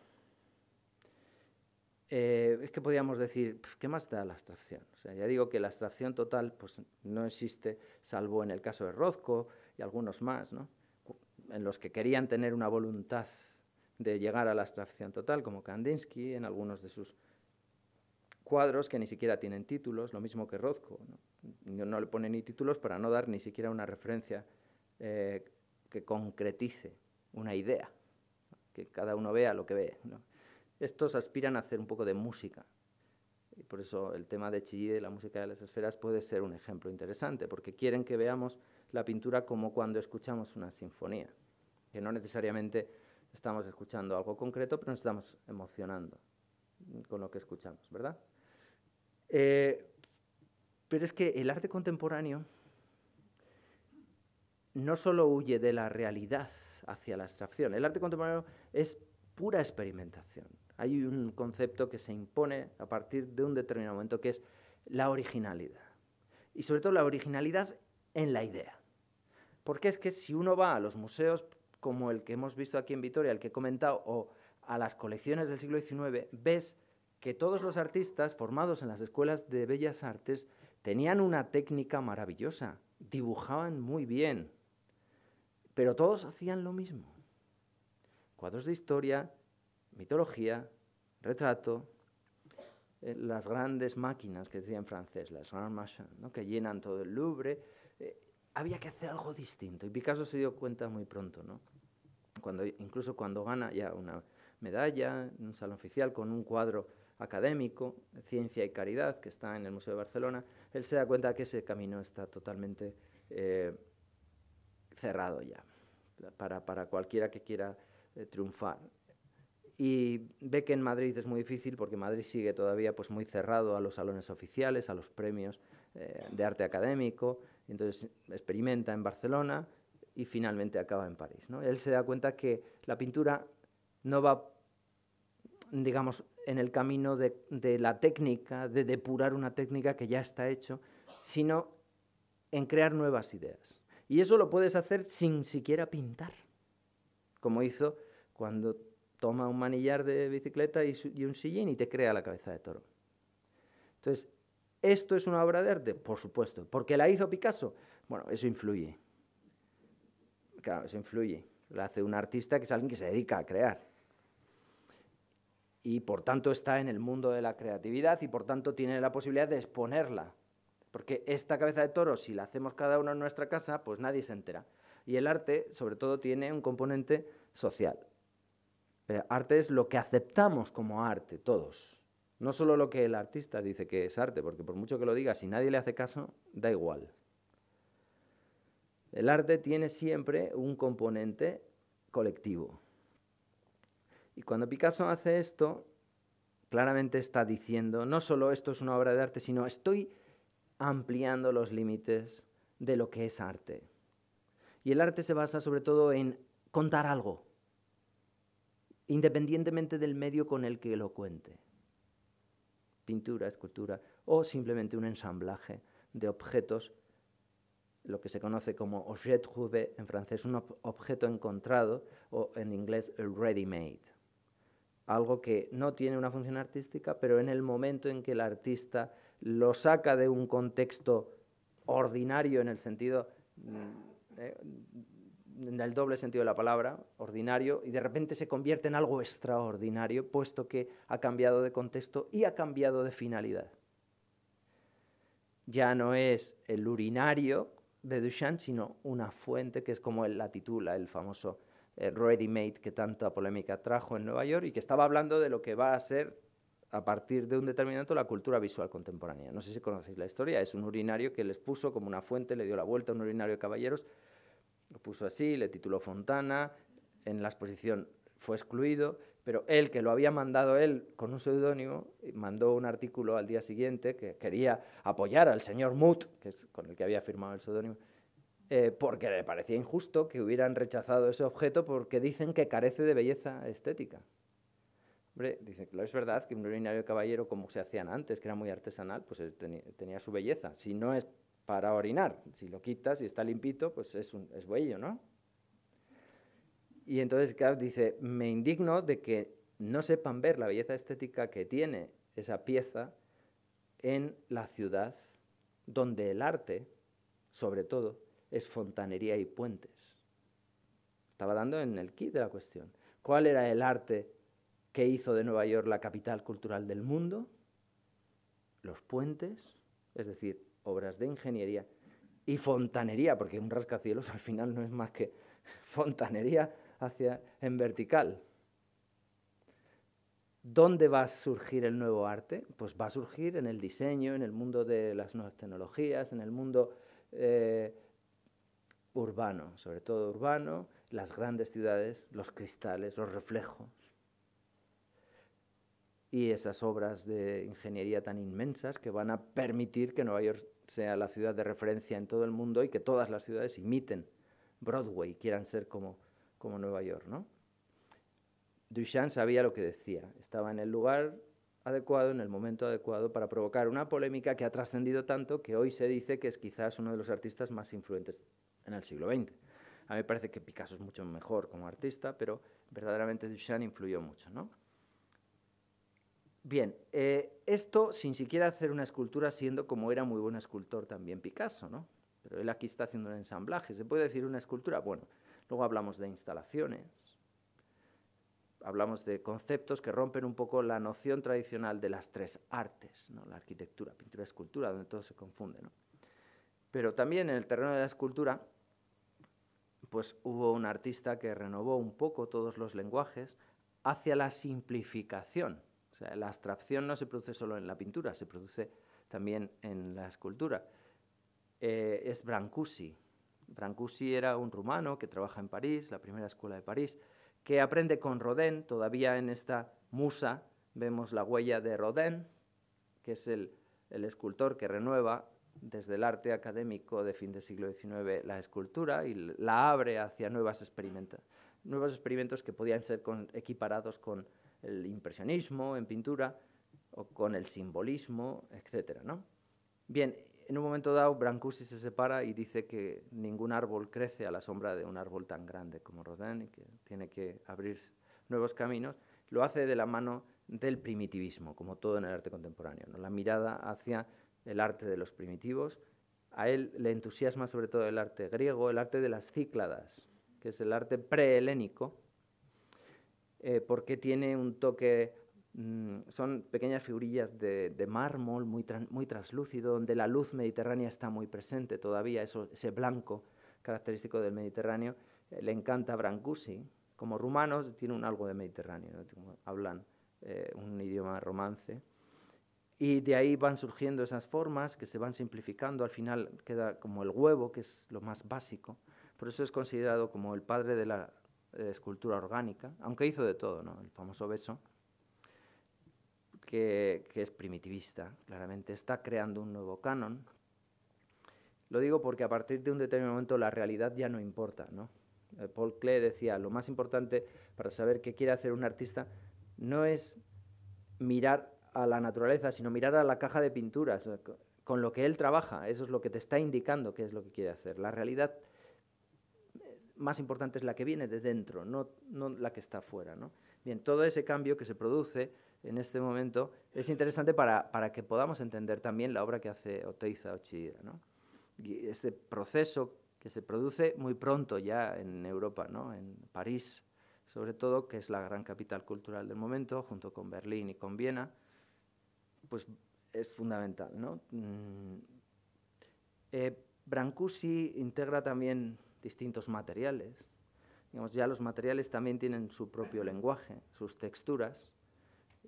[SPEAKER 2] Eh, es que podríamos decir, ¿qué más da la abstracción? O sea, ya digo que la abstracción total pues, no existe, salvo en el caso de Rozco y algunos más, ¿no? en los que querían tener una voluntad de llegar a la abstracción total, como Kandinsky en algunos de sus cuadros que ni siquiera tienen títulos, lo mismo que Rozco. No, le pone ni títulos para no dar ni siquiera una referencia eh, que concretice una idea, que cada uno vea lo que ve. estos aspiran a hacer un poco de música. Y por eso el tema de Chillida y la música de las esferas puede ser un ejemplo interesante, porque quieren que veamos la pintura como cuando escuchamos una sinfonía, que no necesariamente estamos escuchando algo concreto, pero nos estamos emocionando con lo que escuchamos, ¿verdad? Eh, pero es que el arte contemporáneo no solo huye de la realidad hacia la abstracción, el arte contemporáneo es pura experimentación hay un concepto que se impone a partir de un determinado momento, que es la originalidad. Y sobre todo la originalidad en la idea. Porque es que si uno va a los museos como el que hemos visto aquí en Vitoria, el que he comentado, o a las colecciones del siglo XIX, ves que todos los artistas formados en las escuelas de bellas artes tenían una técnica maravillosa, dibujaban muy bien, pero todos hacían lo mismo. Cuadros de historia, mitología, retrato, eh, las grandes máquinas que decía en francés, las grandes machines, ¿no? que llenan todo el Louvre. Eh, había que hacer algo distinto y Picasso se dio cuenta muy pronto, ¿no? cuando, incluso cuando gana ya una medalla en un salón oficial con un cuadro académico, Ciencia y Caridad, que está en el Museo de Barcelona, él se da cuenta que ese camino está totalmente eh, cerrado ya para, para, cualquiera que quiera triunfar y ve que en Madrid es muy difícil porque Madrid sigue todavía pues, muy cerrado a los salones oficiales, a los premios eh, de arte académico, entonces experimenta en Barcelona y finalmente acaba en París. ¿no? Él se da cuenta que la pintura no va, digamos, en el camino de, de la técnica, de depurar una técnica que ya está hecho, sino en crear nuevas ideas. Y eso lo puedes hacer sin siquiera pintar, como hizo cuando toma un manillar de bicicleta y, un sillín y te crea la cabeza de toro. Entonces, ¿esto es una obra de arte? Por supuesto. ¿Porque la hizo Picasso? Bueno, eso influye. Claro, eso influye. Lo hace un artista que es alguien que se dedica a crear. Y por tanto está en el mundo de la creatividad y por tanto tiene la posibilidad de exponerla. Porque esta cabeza de toro, si la hacemos cada uno en nuestra casa, pues nadie se entera. Y el arte, sobre todo, tiene un componente social. Eh, arte es lo que aceptamos como arte, todos. No solo lo que el artista dice que es arte, porque por mucho que lo diga, si nadie le hace caso, da igual. El arte tiene siempre un componente colectivo. Y cuando Picasso hace esto, claramente está diciendo, no solo esto es una obra de arte, sino estoy ampliando los límites de lo que es arte. Y el arte se basa sobre todo en contar algo, independientemente del medio con el que lo cuente. Pintura, escultura o simplemente un ensamblaje de objetos lo que se conoce como objet trouvé en francés, un objeto encontrado o en inglés ready made. Algo que no tiene una función artística, pero en el momento en que el artista lo saca de un contexto ordinario en el sentido, mm, eh, en el doble sentido de la palabra, ordinario, y de repente se convierte en algo extraordinario, puesto que ha cambiado de contexto y ha cambiado de finalidad. Ya no es el urinario de Duchamp, sino una fuente que es como él la titula, el famoso eh, Ready Made que tanta polémica trajo en Nueva York y que estaba hablando de lo que va a ser a partir de un determinado la cultura visual contemporánea. No sé si conocéis la historia, es un urinario que les puso como una fuente, le dio la vuelta a un urinario de caballeros, lo puso así, le tituló Fontana, en la exposición fue excluido, pero él, que lo había mandado él con un seudónimo, mandó un artículo al día siguiente que quería apoyar al señor Muth, que es con el que había firmado el seudónimo, eh, porque le parecía injusto que hubieran rechazado ese objeto porque dicen que carece de belleza estética. Dice, claro, es verdad que un urinario de caballero, como se hacían antes, que era muy artesanal, pues tenía, su belleza. Si no es para orinar, si lo quitas y está limpito, pues es, un, es bello, ¿no? Y entonces, claro, dice, me indigno de que no sepan ver la belleza estética que tiene esa pieza en la ciudad donde el arte, sobre todo, es fontanería y puentes. Estaba dando en el kit de la cuestión. ¿Cuál era el arte que hizo de Nueva York la capital cultural del mundo? Los puentes, es decir, obras de ingeniería y fontanería, porque un rascacielos al final no es más que fontanería hacia, en vertical. ¿Dónde va a surgir el nuevo arte? Pues va a surgir en el diseño, en el mundo de las nuevas tecnologías, en el mundo eh, urbano, sobre todo urbano, las grandes ciudades, los cristales, los reflejos. Y esas obras de ingeniería tan inmensas que van a permitir que Nueva York sea la ciudad de referencia en todo el mundo y que todas las ciudades imiten Broadway, quieran ser como, como Nueva York, ¿no? Duchamp sabía lo que decía, estaba en el lugar adecuado, en el momento adecuado para provocar una polémica que ha trascendido tanto que hoy se dice que es quizás uno de los artistas más influyentes en el siglo XX. A mí me parece que Picasso es mucho mejor como artista, pero verdaderamente Duchamp influyó mucho, ¿no? Bien, eh, esto sin siquiera hacer una escultura, siendo como era muy buen escultor también Picasso, ¿no? Pero él aquí está haciendo un ensamblaje. ¿Se puede decir una escultura? Bueno, Luego hablamos de instalaciones, hablamos de conceptos que rompen un poco la noción tradicional de las tres artes, ¿no? la arquitectura, pintura, escultura, donde todo se confunde. Pero también en el terreno de la escultura, pues hubo un artista que renovó un poco todos los lenguajes hacia la simplificación. La abstracción no se produce solo en la pintura, se produce también en la escultura. Eh, es Brancusi, Brancusi era un rumano que trabaja en París, la primera escuela de París, que aprende con Rodin, todavía en esta musa vemos la huella de Rodin, que es el, escultor que renueva desde el arte académico de fin del siglo XIX la escultura y la abre hacia nuevas experimentos, nuevos experimentos que podían ser equiparados con el impresionismo en pintura o con el simbolismo, etc. ¿no? Bien, en un momento dado, Brancusi se separa y dice que ningún árbol crece a la sombra de un árbol tan grande como Rodin y que tiene que abrir nuevos caminos. Lo hace de la mano del primitivismo, como todo en el arte contemporáneo. La mirada hacia el arte de los primitivos. A él le entusiasma sobre todo el arte griego, el arte de las cícladas, que es el arte prehelénico, eh, porque tiene un toque Mm, son pequeñas figurillas de, mármol muy, muy translúcido, donde la luz mediterránea está muy presente todavía, eso, ese blanco característico del Mediterráneo. Eh, le encanta Brancusi. Como rumanos tienen algo de Mediterráneo, hablan eh, un idioma romance. Y de ahí van surgiendo esas formas que se van simplificando, al final queda como el huevo, que es lo más básico. Por eso es considerado como el padre de la eh, escultura orgánica, aunque hizo de todo, ¿no? el famoso beso que, es primitivista, claramente. Está creando un nuevo canon. Lo digo porque a partir de un determinado momento la realidad ya no importa. ¿no? Eh, Paul Klee decía, lo más importante para saber qué quiere hacer un artista no es mirar a la naturaleza, sino mirar a la caja de pinturas. con lo que él trabaja, eso es lo que te está indicando qué es lo que quiere hacer. La realidad más importante es la que viene de dentro, no, no la que está afuera. ¿no? Bien, todo ese cambio que se produce en este momento es interesante para, para que podamos entender también la obra que hace Oteiza o ¿no? Y este proceso que se produce muy pronto ya en Europa, ¿no? en París, sobre todo, que es la gran capital cultural del momento, junto con Berlín y con Viena, pues es fundamental. ¿no? Mm, eh, Brancusi integra también distintos materiales. Digamos, ya los materiales también tienen su propio lenguaje, sus texturas.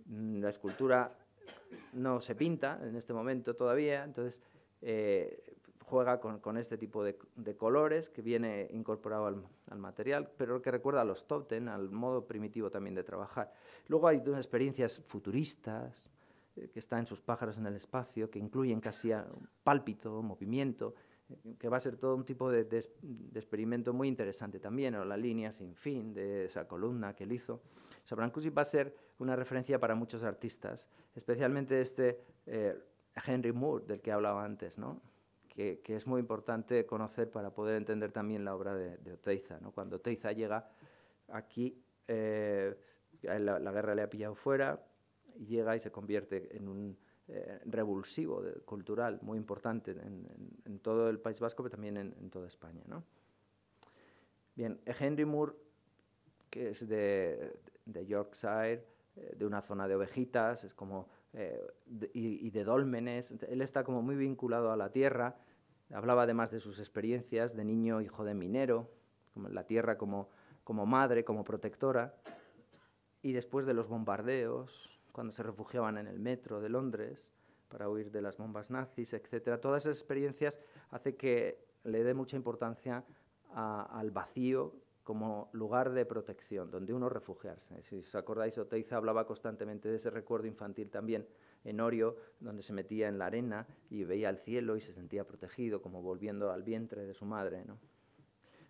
[SPEAKER 2] La escultura no se pinta en este momento todavía, entonces eh, juega con, este tipo de, colores que viene incorporado al, material, pero que recuerda a los Totem, al modo primitivo también de trabajar. Luego hay unas experiencias futuristas, eh, que están en sus pájaros en el espacio, que incluyen casi pálpito, movimiento, que va a ser todo un tipo de, experimento muy interesante también, o la línea sin fin de esa columna que él hizo. O Brancusi va a ser una referencia para muchos artistas, especialmente este eh, Henry Moore, del que hablaba antes, ¿no? que, es muy importante conocer para poder entender también la obra de, Oteiza. ¿no? Cuando Oteiza llega aquí, eh, la, guerra le ha pillado fuera, llega y se convierte en un eh, revulsivo cultural muy importante en, todo el País Vasco, pero también en, toda España. ¿no? Bien, Henry Moore, que es de, Yorkshire, eh, de una zona de ovejitas, es como y, de dólmenes. Él está como muy vinculado a la tierra. Hablaba además de sus experiencias de niño hijo de minero, como la tierra como, como madre, como protectora. Y después de los bombardeos, cuando se refugiaban en el metro de Londres para huir de las bombas nazis, etc. Todas esas experiencias hace que le dé mucha importancia al vacío como lugar de protección, donde uno refugiarse. Si os acordáis, Oteiza hablaba constantemente de ese recuerdo infantil también en Orio, donde se metía en la arena y veía el cielo y se sentía protegido, como volviendo al vientre de su madre. ¿no?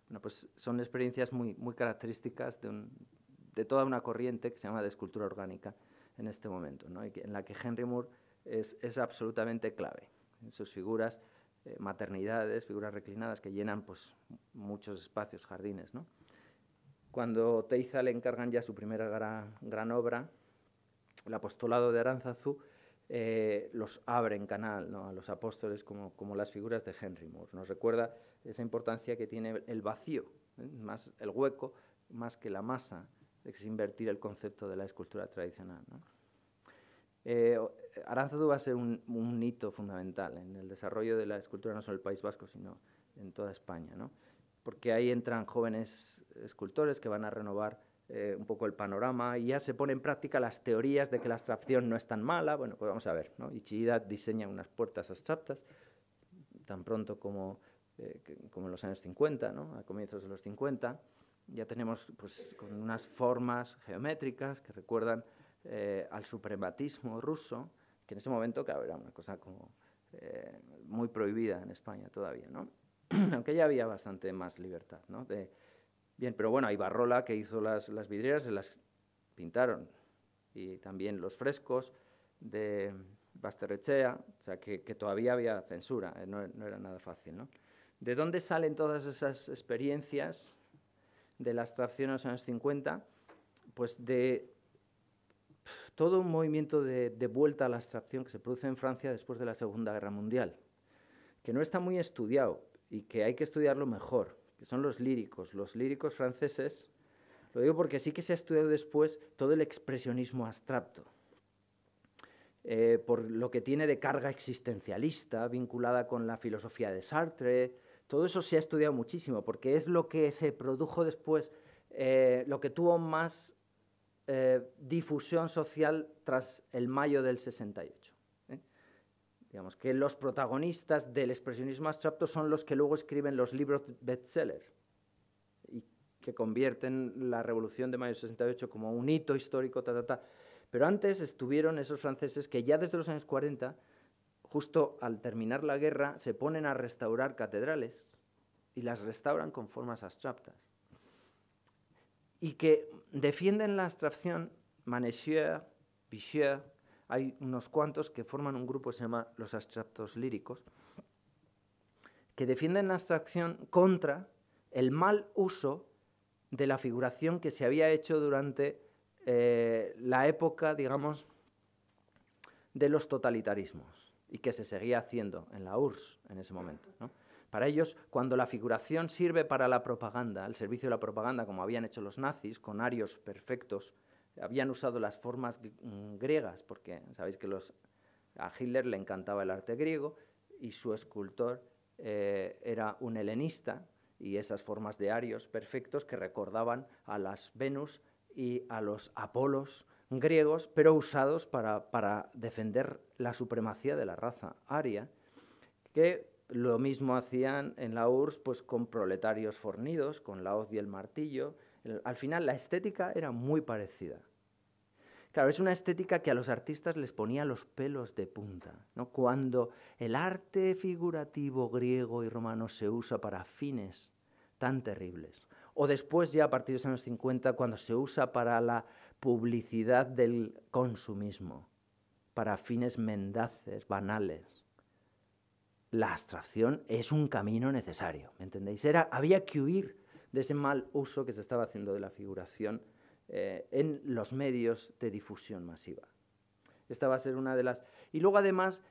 [SPEAKER 2] Bueno, pues son experiencias muy, muy características de, de, toda una corriente que se llama de escultura orgánica en este momento, ¿no? y en la que Henry Moore es, es absolutamente clave en sus figuras, eh, maternidades, figuras reclinadas que llenan pues, muchos espacios, jardines. ¿no? Cuando Teiza le encargan ya su primera gran, obra, el apostolado de Aranzazu, eh, los abre en canal a los apóstoles como, las figuras de Henry Moore. Nos recuerda esa importancia que tiene el vacío, ¿eh? más el hueco, más que la masa, es invertir el concepto de la escultura tradicional. Eh, Aranzazu va a ser un, un, hito fundamental en el desarrollo de la escultura no solo en el País Vasco, sino en toda España. ¿no? porque ahí entran jóvenes escultores que van a renovar eh, un poco el panorama y ya se pone en práctica las teorías de que la abstracción no es tan mala. Bueno, pues vamos a ver, ¿no? Diseña unas puertas abstractas tan pronto como, eh, como en los años 50, ¿no? a comienzos de los 50. Ya tenemos pues, con unas formas geométricas que recuerdan eh, al suprematismo ruso, que en ese momento claro, era una cosa como muy prohibida en España todavía. ¿no? aunque ya había bastante más libertad. ¿no? bien, pero bueno, hay Barrola que hizo las, las vidrieras, se las pintaron. Y también los frescos de Basterrechea, o sea, que, todavía había censura, eh, no, era nada fácil. ¿no? ¿De dónde salen todas esas experiencias de la abstracción en los años 50? Pues de todo un movimiento de, vuelta a la abstracción que se produce en Francia después de la Segunda Guerra Mundial, que no está muy estudiado, y que hay que estudiarlo mejor, que son los líricos. Los líricos franceses, lo digo porque sí que se ha estudiado después todo el expresionismo abstracto, eh, por lo que tiene de carga existencialista, vinculada con la filosofía de Sartre, todo eso se ha estudiado muchísimo, porque es lo que se produjo después, eh, lo que tuvo más eh, difusión social tras el mayo del 68. Digamos que los protagonistas del expresionismo abstracto son los que luego escriben los libros bestseller y que convierten la revolución de mayo del 68 como un hito histórico, ta, ta, ta. Pero antes estuvieron esos franceses que ya desde los años 40, justo al terminar la guerra, se ponen a restaurar catedrales y las restauran con formas abstractas. Y que defienden la abstracción Manessier, Pichier, hay unos cuantos que forman un grupo que se llama los abstractos líricos, que defienden la abstracción contra el mal uso de la figuración que se había hecho durante eh, la época, digamos, de los totalitarismos y que se seguía haciendo en la URSS en ese momento. Para ellos, cuando la figuración sirve para la propaganda, al servicio de la propaganda, como habían hecho los nazis, con arios perfectos, habían usado las formas mm, griegas, porque sabéis que a Hitler le encantaba el arte griego y su escultor eh, era un helenista, y esas formas de arios perfectos que recordaban a las Venus y a los Apolos griegos, pero usados para, defender la supremacía de la raza aria, que lo mismo hacían en la URSS pues, con proletarios fornidos, con la hoz y el martillo. Al final la estética era muy parecida. Claro, es una estética que a los artistas les ponía los pelos de punta. ¿no? Cuando el arte figurativo griego y romano se usa para fines tan terribles. O después, ya a partir de los años 50, cuando se usa para la publicidad del consumismo, para fines mendaces, banales. La abstracción es un camino necesario, ¿me entendéis? Era, había que huir de ese mal uso que se estaba haciendo de la figuración eh, en los medios de difusión masiva. Esta va a ser una de las... Y luego además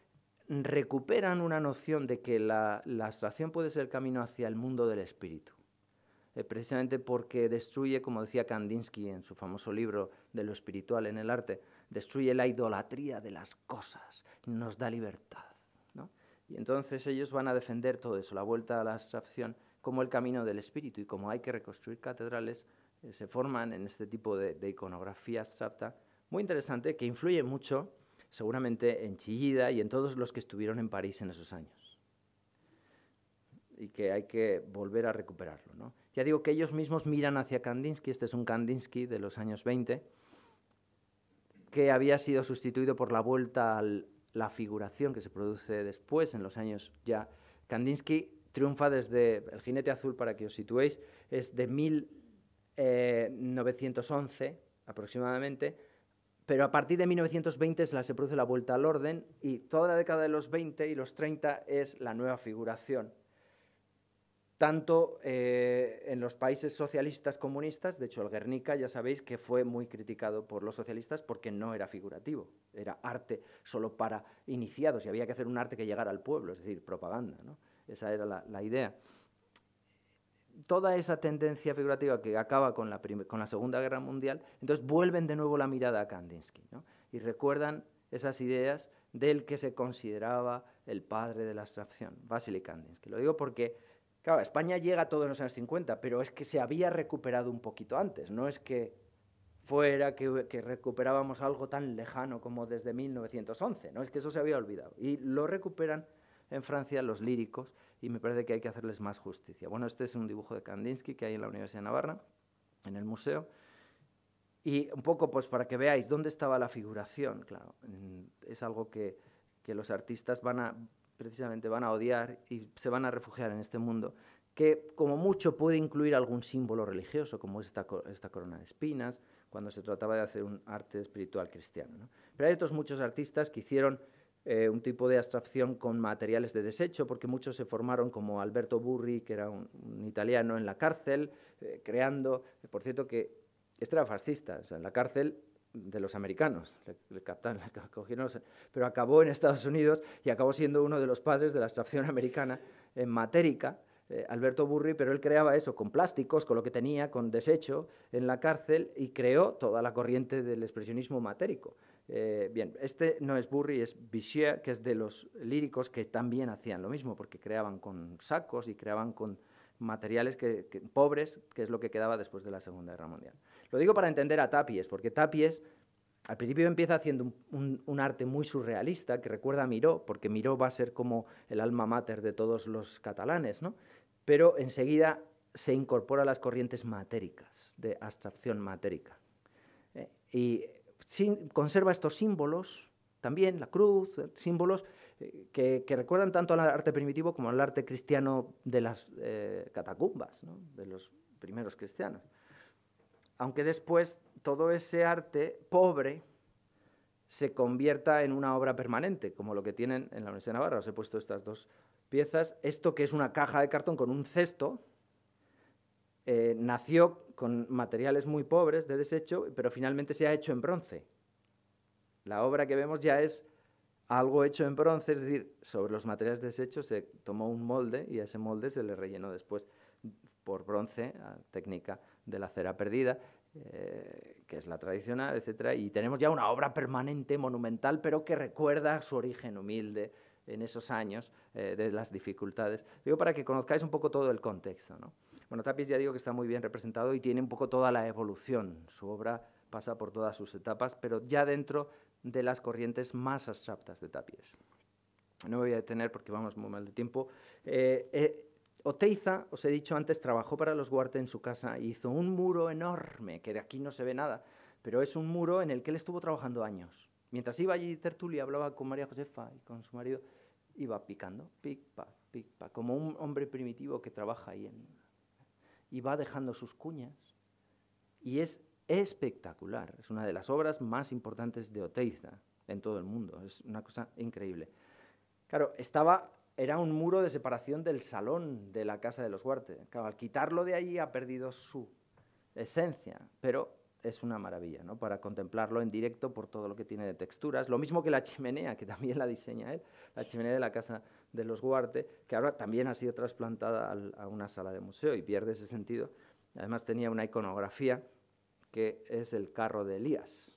[SPEAKER 2] recuperan una noción de que la, abstracción puede ser el camino hacia el mundo del espíritu. Eh, precisamente porque destruye, como decía Kandinsky en su famoso libro de lo espiritual en el arte, destruye la idolatría de las cosas nos da libertad. Y entonces ellos van a defender todo eso, la vuelta a la abstracción, como el camino del espíritu. Y como hay que reconstruir catedrales, eh, se forman en este tipo de, iconografía abstracta muy interesante que influye mucho seguramente en Chillida y en todos los que estuvieron en París en esos años. Y que hay que volver a recuperarlo. Ya digo que ellos mismos miran hacia Kandinsky, este es un Kandinsky de los años 20, que había sido sustituido por la vuelta a la figuración que se produce después, en los años ya. Kandinsky triunfa desde El jinete azul, para que os situéis, es de 1000 1911 eh, aproximadamente, pero a partir de 1920 se produce la vuelta al orden y toda la década de los 20 y los 30 es la nueva figuración. Tanto eh, en los países socialistas comunistas, de hecho el Guernica ya sabéis que fue muy criticado por los socialistas porque no era figurativo, era arte solo para iniciados y había que hacer un arte que llegara al pueblo, es decir, propaganda. Esa era la idea toda esa tendencia figurativa que acaba con la, Segunda Guerra Mundial, entonces vuelven de nuevo la mirada a Kandinsky y recuerdan esas ideas del que se consideraba el padre de la abstracción, Vasily Kandinsky. Lo digo porque, España llega todo en los años 50, pero es que se había recuperado un poquito antes, no es que fuera que, recuperábamos algo tan lejano como desde 1911, no es que eso se había olvidado. Y lo recuperan en Francia los líricos y me parece que hay que hacerles más justicia. Bueno, este es un dibujo de Kandinsky que hay en la Universidad de Navarra, en el museo. Y un poco pues para que veáis dónde estaba la figuración, claro, es algo que los artistas van a, precisamente van a odiar y se van a refugiar en este mundo, que como mucho puede incluir algún símbolo religioso, como esta, esta corona de espinas, cuando se trataba de hacer un arte espiritual cristiano. Pero hay otros muchos artistas que hicieron eh, un tipo de abstracción con materiales de desecho, porque muchos se formaron como Alberto Burri, que era un, italiano en la cárcel, eh, creando, por cierto que este era fascista, en la cárcel de los americanos, le, captaron, cogieron, pero acabó en Estados Unidos y acabó siendo uno de los padres de la abstracción americana en matérica, eh, Alberto Burri, pero él creaba eso con plásticos, con lo que tenía, con desecho en la cárcel y creó toda la corriente del expresionismo matérico. Eh, bien, este no es Burri, es Bichier, que es de los líricos que también hacían lo mismo, porque creaban con sacos y creaban con materiales que, pobres, que es lo que quedaba después de la Segunda Guerra Mundial. Lo digo para entender a Tapies, porque Tapies al principio empieza haciendo un, arte muy surrealista que recuerda a Miró, porque Miró va a ser como el alma mater de todos los catalanes, ¿no? pero enseguida se incorpora a las corrientes matéricas, de abstracción matérica. Eh, y conserva estos símbolos, también la cruz, eh, símbolos eh, que, recuerdan tanto al arte primitivo como al arte cristiano de las catacumbas, de los primeros cristianos. Aunque después todo ese arte pobre se convierta en una obra permanente, como lo que tienen en la Universidad de Navarra. Os he puesto estas dos piezas. Esto que es una caja de cartón con un cesto, eh, nació con materiales muy pobres de desecho, pero finalmente se ha hecho en bronce. La obra que vemos ya es algo hecho en bronce, es decir, sobre los materiales desechos se tomó un molde y a ese molde se le rellenó después por bronce, técnica de la cera perdida, eh, que es la tradicional, etc. Y tenemos ya una obra permanente, monumental, pero que recuerda su origen humilde en esos años eh, de las dificultades. Digo para que conozcáis un poco todo el contexto. ¿no? Bueno, Tapis ya digo que está muy bien representado y tiene un poco toda la evolución. Su obra pasa por todas sus etapas, pero ya dentro de las corrientes más abstractas de Tapies. No me voy a detener porque vamos muy mal de tiempo. Eh, Oteiza, os he dicho antes, trabajó para los Guarte en su casa y hizo un muro enorme, que de aquí no se ve nada, pero es un muro en el que él estuvo trabajando años. Mientras iba allí Tertulia, hablaba con María Josefa y con su marido, iba picando, pic, pa, pic, pa, como un hombre primitivo que trabaja ahí en, y va dejando sus cuñas. Y es espectacular. Es una de las obras más importantes de Oteiza en todo el mundo. Es una cosa increíble. Claro, estaba, era un muro de separación del salón de la casa de los Huarte. Claro, al quitarlo de allí ha perdido su esencia, pero es una maravilla, ¿no? Para contemplarlo en directo por todo lo que tiene de texturas. Lo mismo que la chimenea, que también la diseña él, la chimenea de la casa de los Guarte, que ahora también ha sido trasplantada a una sala de museo y pierde ese sentido. Además tenía una iconografía que es el carro de Elías,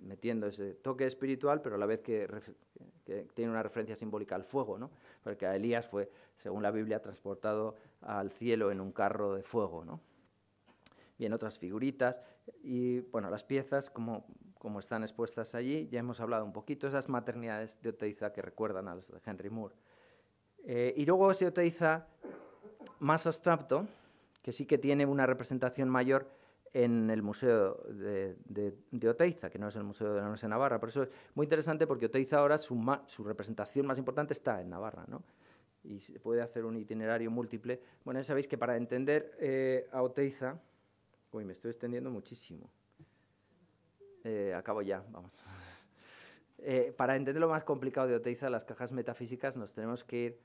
[SPEAKER 2] metiendo ese toque espiritual, pero a la vez que, tiene una referencia simbólica al fuego, ¿no? Porque a Elías fue, según la Biblia, transportado al cielo en un carro de fuego. ¿no? Bien, otras figuritas y bueno, las piezas como, como están expuestas allí, ya hemos hablado un poquito, esas maternidades de Oteiza que recuerdan a las de Henry Moore. Eh, y luego ese Oteiza más abstracto, que sí que tiene una representación mayor en el Museo de, Oteiza, que no es el Museo de la Universidad de Navarra. Por eso es muy interesante porque Oteiza ahora su, representación más importante está en Navarra, ¿no? Y se puede hacer un itinerario múltiple. Bueno, ya sabéis que para entender eh, a Oteiza... Uy, me estoy extendiendo muchísimo. Eh, acabo ya, vamos. Eh, para entender lo más complicado de Oteiza, las cajas metafísicas, nos tenemos que ir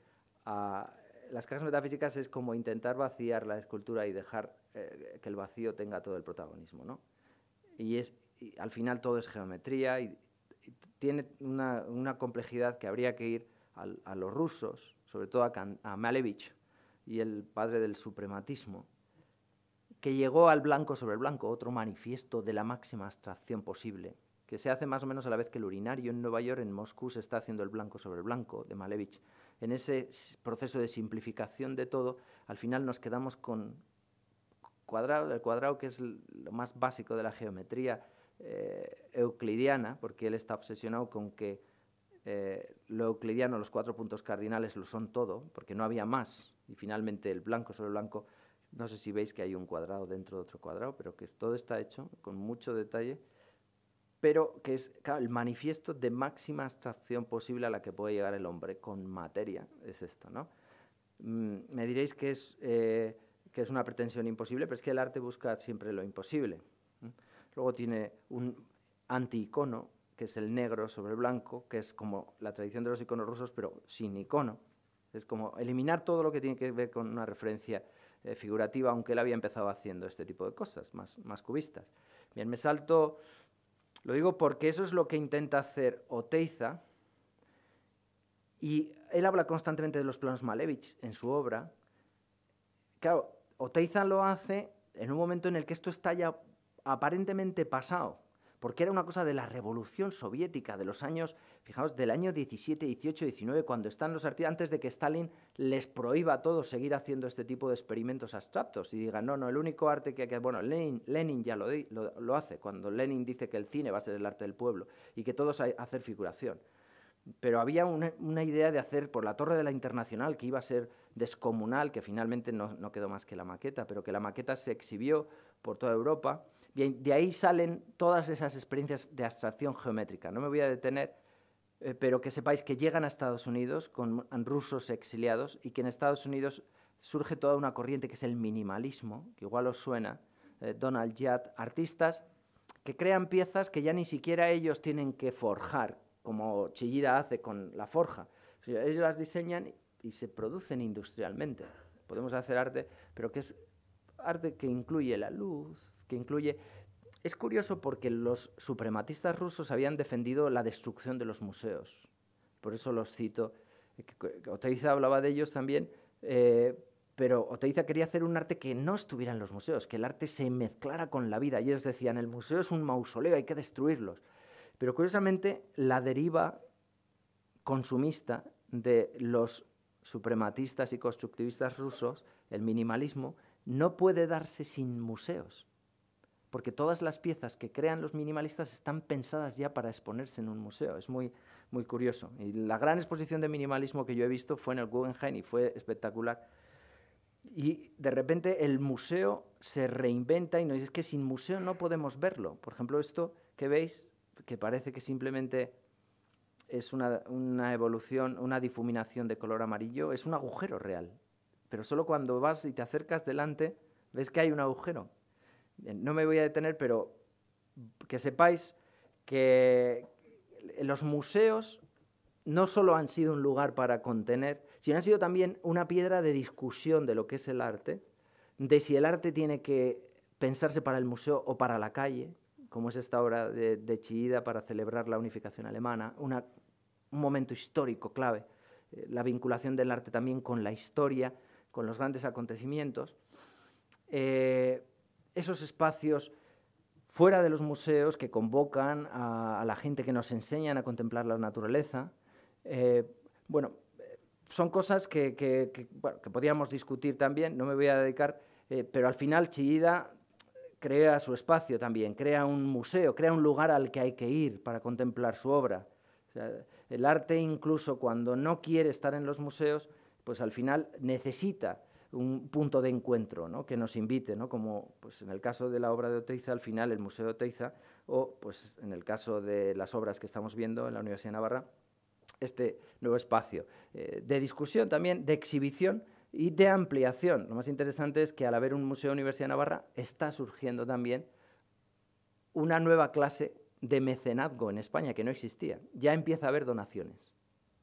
[SPEAKER 2] a las cajas metafísicas es como intentar vaciar la escultura y dejar eh, que el vacío tenga todo el protagonismo, ¿no? Y, es, al final todo es geometría y, tiene una, complejidad que habría que ir a los rusos, sobre todo a, a Malevich y el padre del suprematismo, que llegó al blanco sobre el blanco, otro manifiesto de la máxima abstracción posible, que se hace más o menos a la vez que el urinario en Nueva York, en Moscú se está haciendo el blanco sobre el blanco de Malevich en ese proceso de simplificación de todo, al final nos quedamos con cuadrado, el cuadrado que es lo más básico de la geometría eh, euclidiana, porque él está obsesionado con que eh, lo euclidiano, los cuatro puntos cardinales lo son todo, porque no había más, y finalmente el blanco sobre el blanco, no sé si veis que hay un cuadrado dentro de otro cuadrado, pero que todo está hecho con mucho detalle pero que es el manifiesto de máxima abstracción posible a la que puede llegar el hombre con materia, es esto, ¿no? Mm, me diréis que es, eh, que es una pretensión imposible, pero es que el arte busca siempre lo imposible. Luego tiene un anti-icono, que es el negro sobre el blanco, que es como la tradición de los iconos rusos, pero sin icono. Es como eliminar todo lo que tiene que ver con una referencia eh, figurativa, aunque él había empezado haciendo este tipo de cosas, más, más cubistas. Bien, me salto lo digo porque eso es lo que intenta hacer Oteiza, y él habla constantemente de los planos Malevich en su obra. Claro, Oteiza lo hace en un momento en el que esto está ya aparentemente pasado porque era una cosa de la revolución soviética de los años, fijaos, del año 17, 18, 19, cuando están los artistas, antes de que Stalin les prohíba a todos seguir haciendo este tipo de experimentos abstractos y digan, no, no, el único arte que que... Bueno, Lenin, Lenin ya lo, lo, hace, cuando Lenin dice que el cine va a ser el arte del pueblo y que todos hay hacer figuración. Pero había una, idea de hacer por la Torre de la Internacional que iba a ser descomunal, que finalmente no, no quedó más que la maqueta, pero que la maqueta se exhibió por toda Europa Bien, de ahí salen todas esas experiencias de abstracción geométrica. No me voy a detener, eh, pero que sepáis que llegan a Estados Unidos con rusos exiliados y que en Estados Unidos surge toda una corriente que es el minimalismo, que igual os suena, eh, Donald Judd, artistas que crean piezas que ya ni siquiera ellos tienen que forjar, como Chillida hace con la forja. ellos las diseñan y se producen industrialmente. Podemos hacer arte, pero que es arte que incluye la luz, que incluye... Es curioso porque los suprematistas rusos habían defendido la destrucción de los museos. Por eso los cito. Oteiza hablaba de ellos también, eh, pero Oteiza quería hacer un arte que no estuviera en los museos, que el arte se mezclara con la vida. Y ellos decían, el museo es un mausoleo, hay que destruirlos. Pero curiosamente, la deriva consumista de los suprematistas y constructivistas rusos, el minimalismo, no puede darse sin museos, porque todas las piezas que crean los minimalistas están pensadas ya para exponerse en un museo. Es muy, muy curioso. Y la gran exposición de minimalismo que yo he visto fue en el Guggenheim y fue espectacular. Y de repente el museo se reinventa y nos dice que sin museo no podemos verlo. Por ejemplo, esto que veis, que parece que simplemente es una, una, evolución, una difuminación de color amarillo, es un agujero real. Pero solo cuando vas y te acercas delante, ves que hay un agujero. No me voy a detener, pero que sepáis que los museos no solo han sido un lugar para contener, sino han sido también una piedra de discusión de lo que es el arte, de si el arte tiene que pensarse para el museo o para la calle, como es esta obra de, de para celebrar la unificación alemana, un momento histórico clave, eh, la vinculación del arte también con la historia, con los grandes acontecimientos. Eh, esos espacios fuera de los museos que convocan a, la gente que nos enseñan a contemplar la naturaleza. Eh, bueno, son cosas que, podríamos discutir también, no me voy a dedicar, pero al final Chillida crea su espacio también, crea un museo, crea un lugar al que hay que ir para contemplar su obra. el arte incluso cuando no quiere estar en los museos, pues al final necesita un punto de encuentro ¿no? que nos invite, ¿no? como pues en el caso de la obra de Oteiza, al final el Museo de Oteiza, o pues en el caso de las obras que estamos viendo en la Universidad de Navarra, este nuevo espacio eh, de discusión también, de exhibición, y de ampliación. Lo más interesante es que al haber un Museo Universidad de Navarra está surgiendo también una nueva clase de mecenazgo en España que no existía. Ya empieza a haber donaciones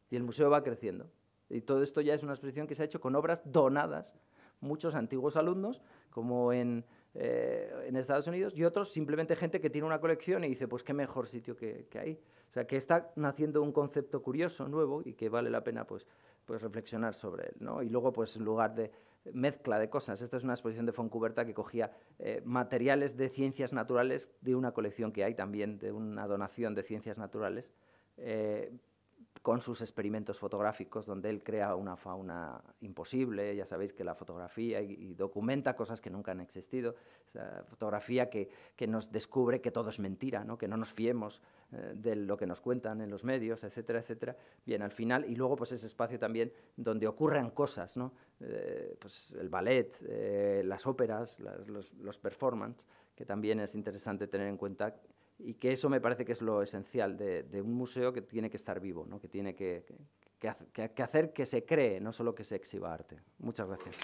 [SPEAKER 2] y el museo va creciendo. Y todo esto ya es una exposición que se ha hecho con obras donadas, muchos antiguos alumnos, como en, eh, en Estados Unidos, y otros simplemente gente que tiene una colección y dice, pues qué mejor sitio que, que hay. O sea, que está naciendo un concepto curioso, nuevo, y que vale la pena pues, pues reflexionar sobre él. ¿no? Y luego, pues en lugar de mezcla de cosas, esta es una exposición de Foncuberta que cogía eh, materiales de ciencias naturales de una colección que hay también, de una donación de ciencias naturales, eh, con sus experimentos fotográficos, donde él crea una fauna imposible, ya sabéis que la fotografía y, documenta cosas que nunca han existido, esa fotografía que, que, nos descubre que todo es mentira, ¿no? que no nos fiemos eh, de lo que nos cuentan en los medios, etcétera, etcétera. Bien, al final, y luego pues ese espacio también donde ocurran cosas, ¿no? Eh, pues el ballet, eh, las óperas, los, los performances, que también es interesante tener en cuenta y que eso me parece que es lo esencial de, un museo que tiene que estar vivo, ¿no? que tiene que, que, hacer que se cree, no solo que se exhiba arte. Muchas gracias.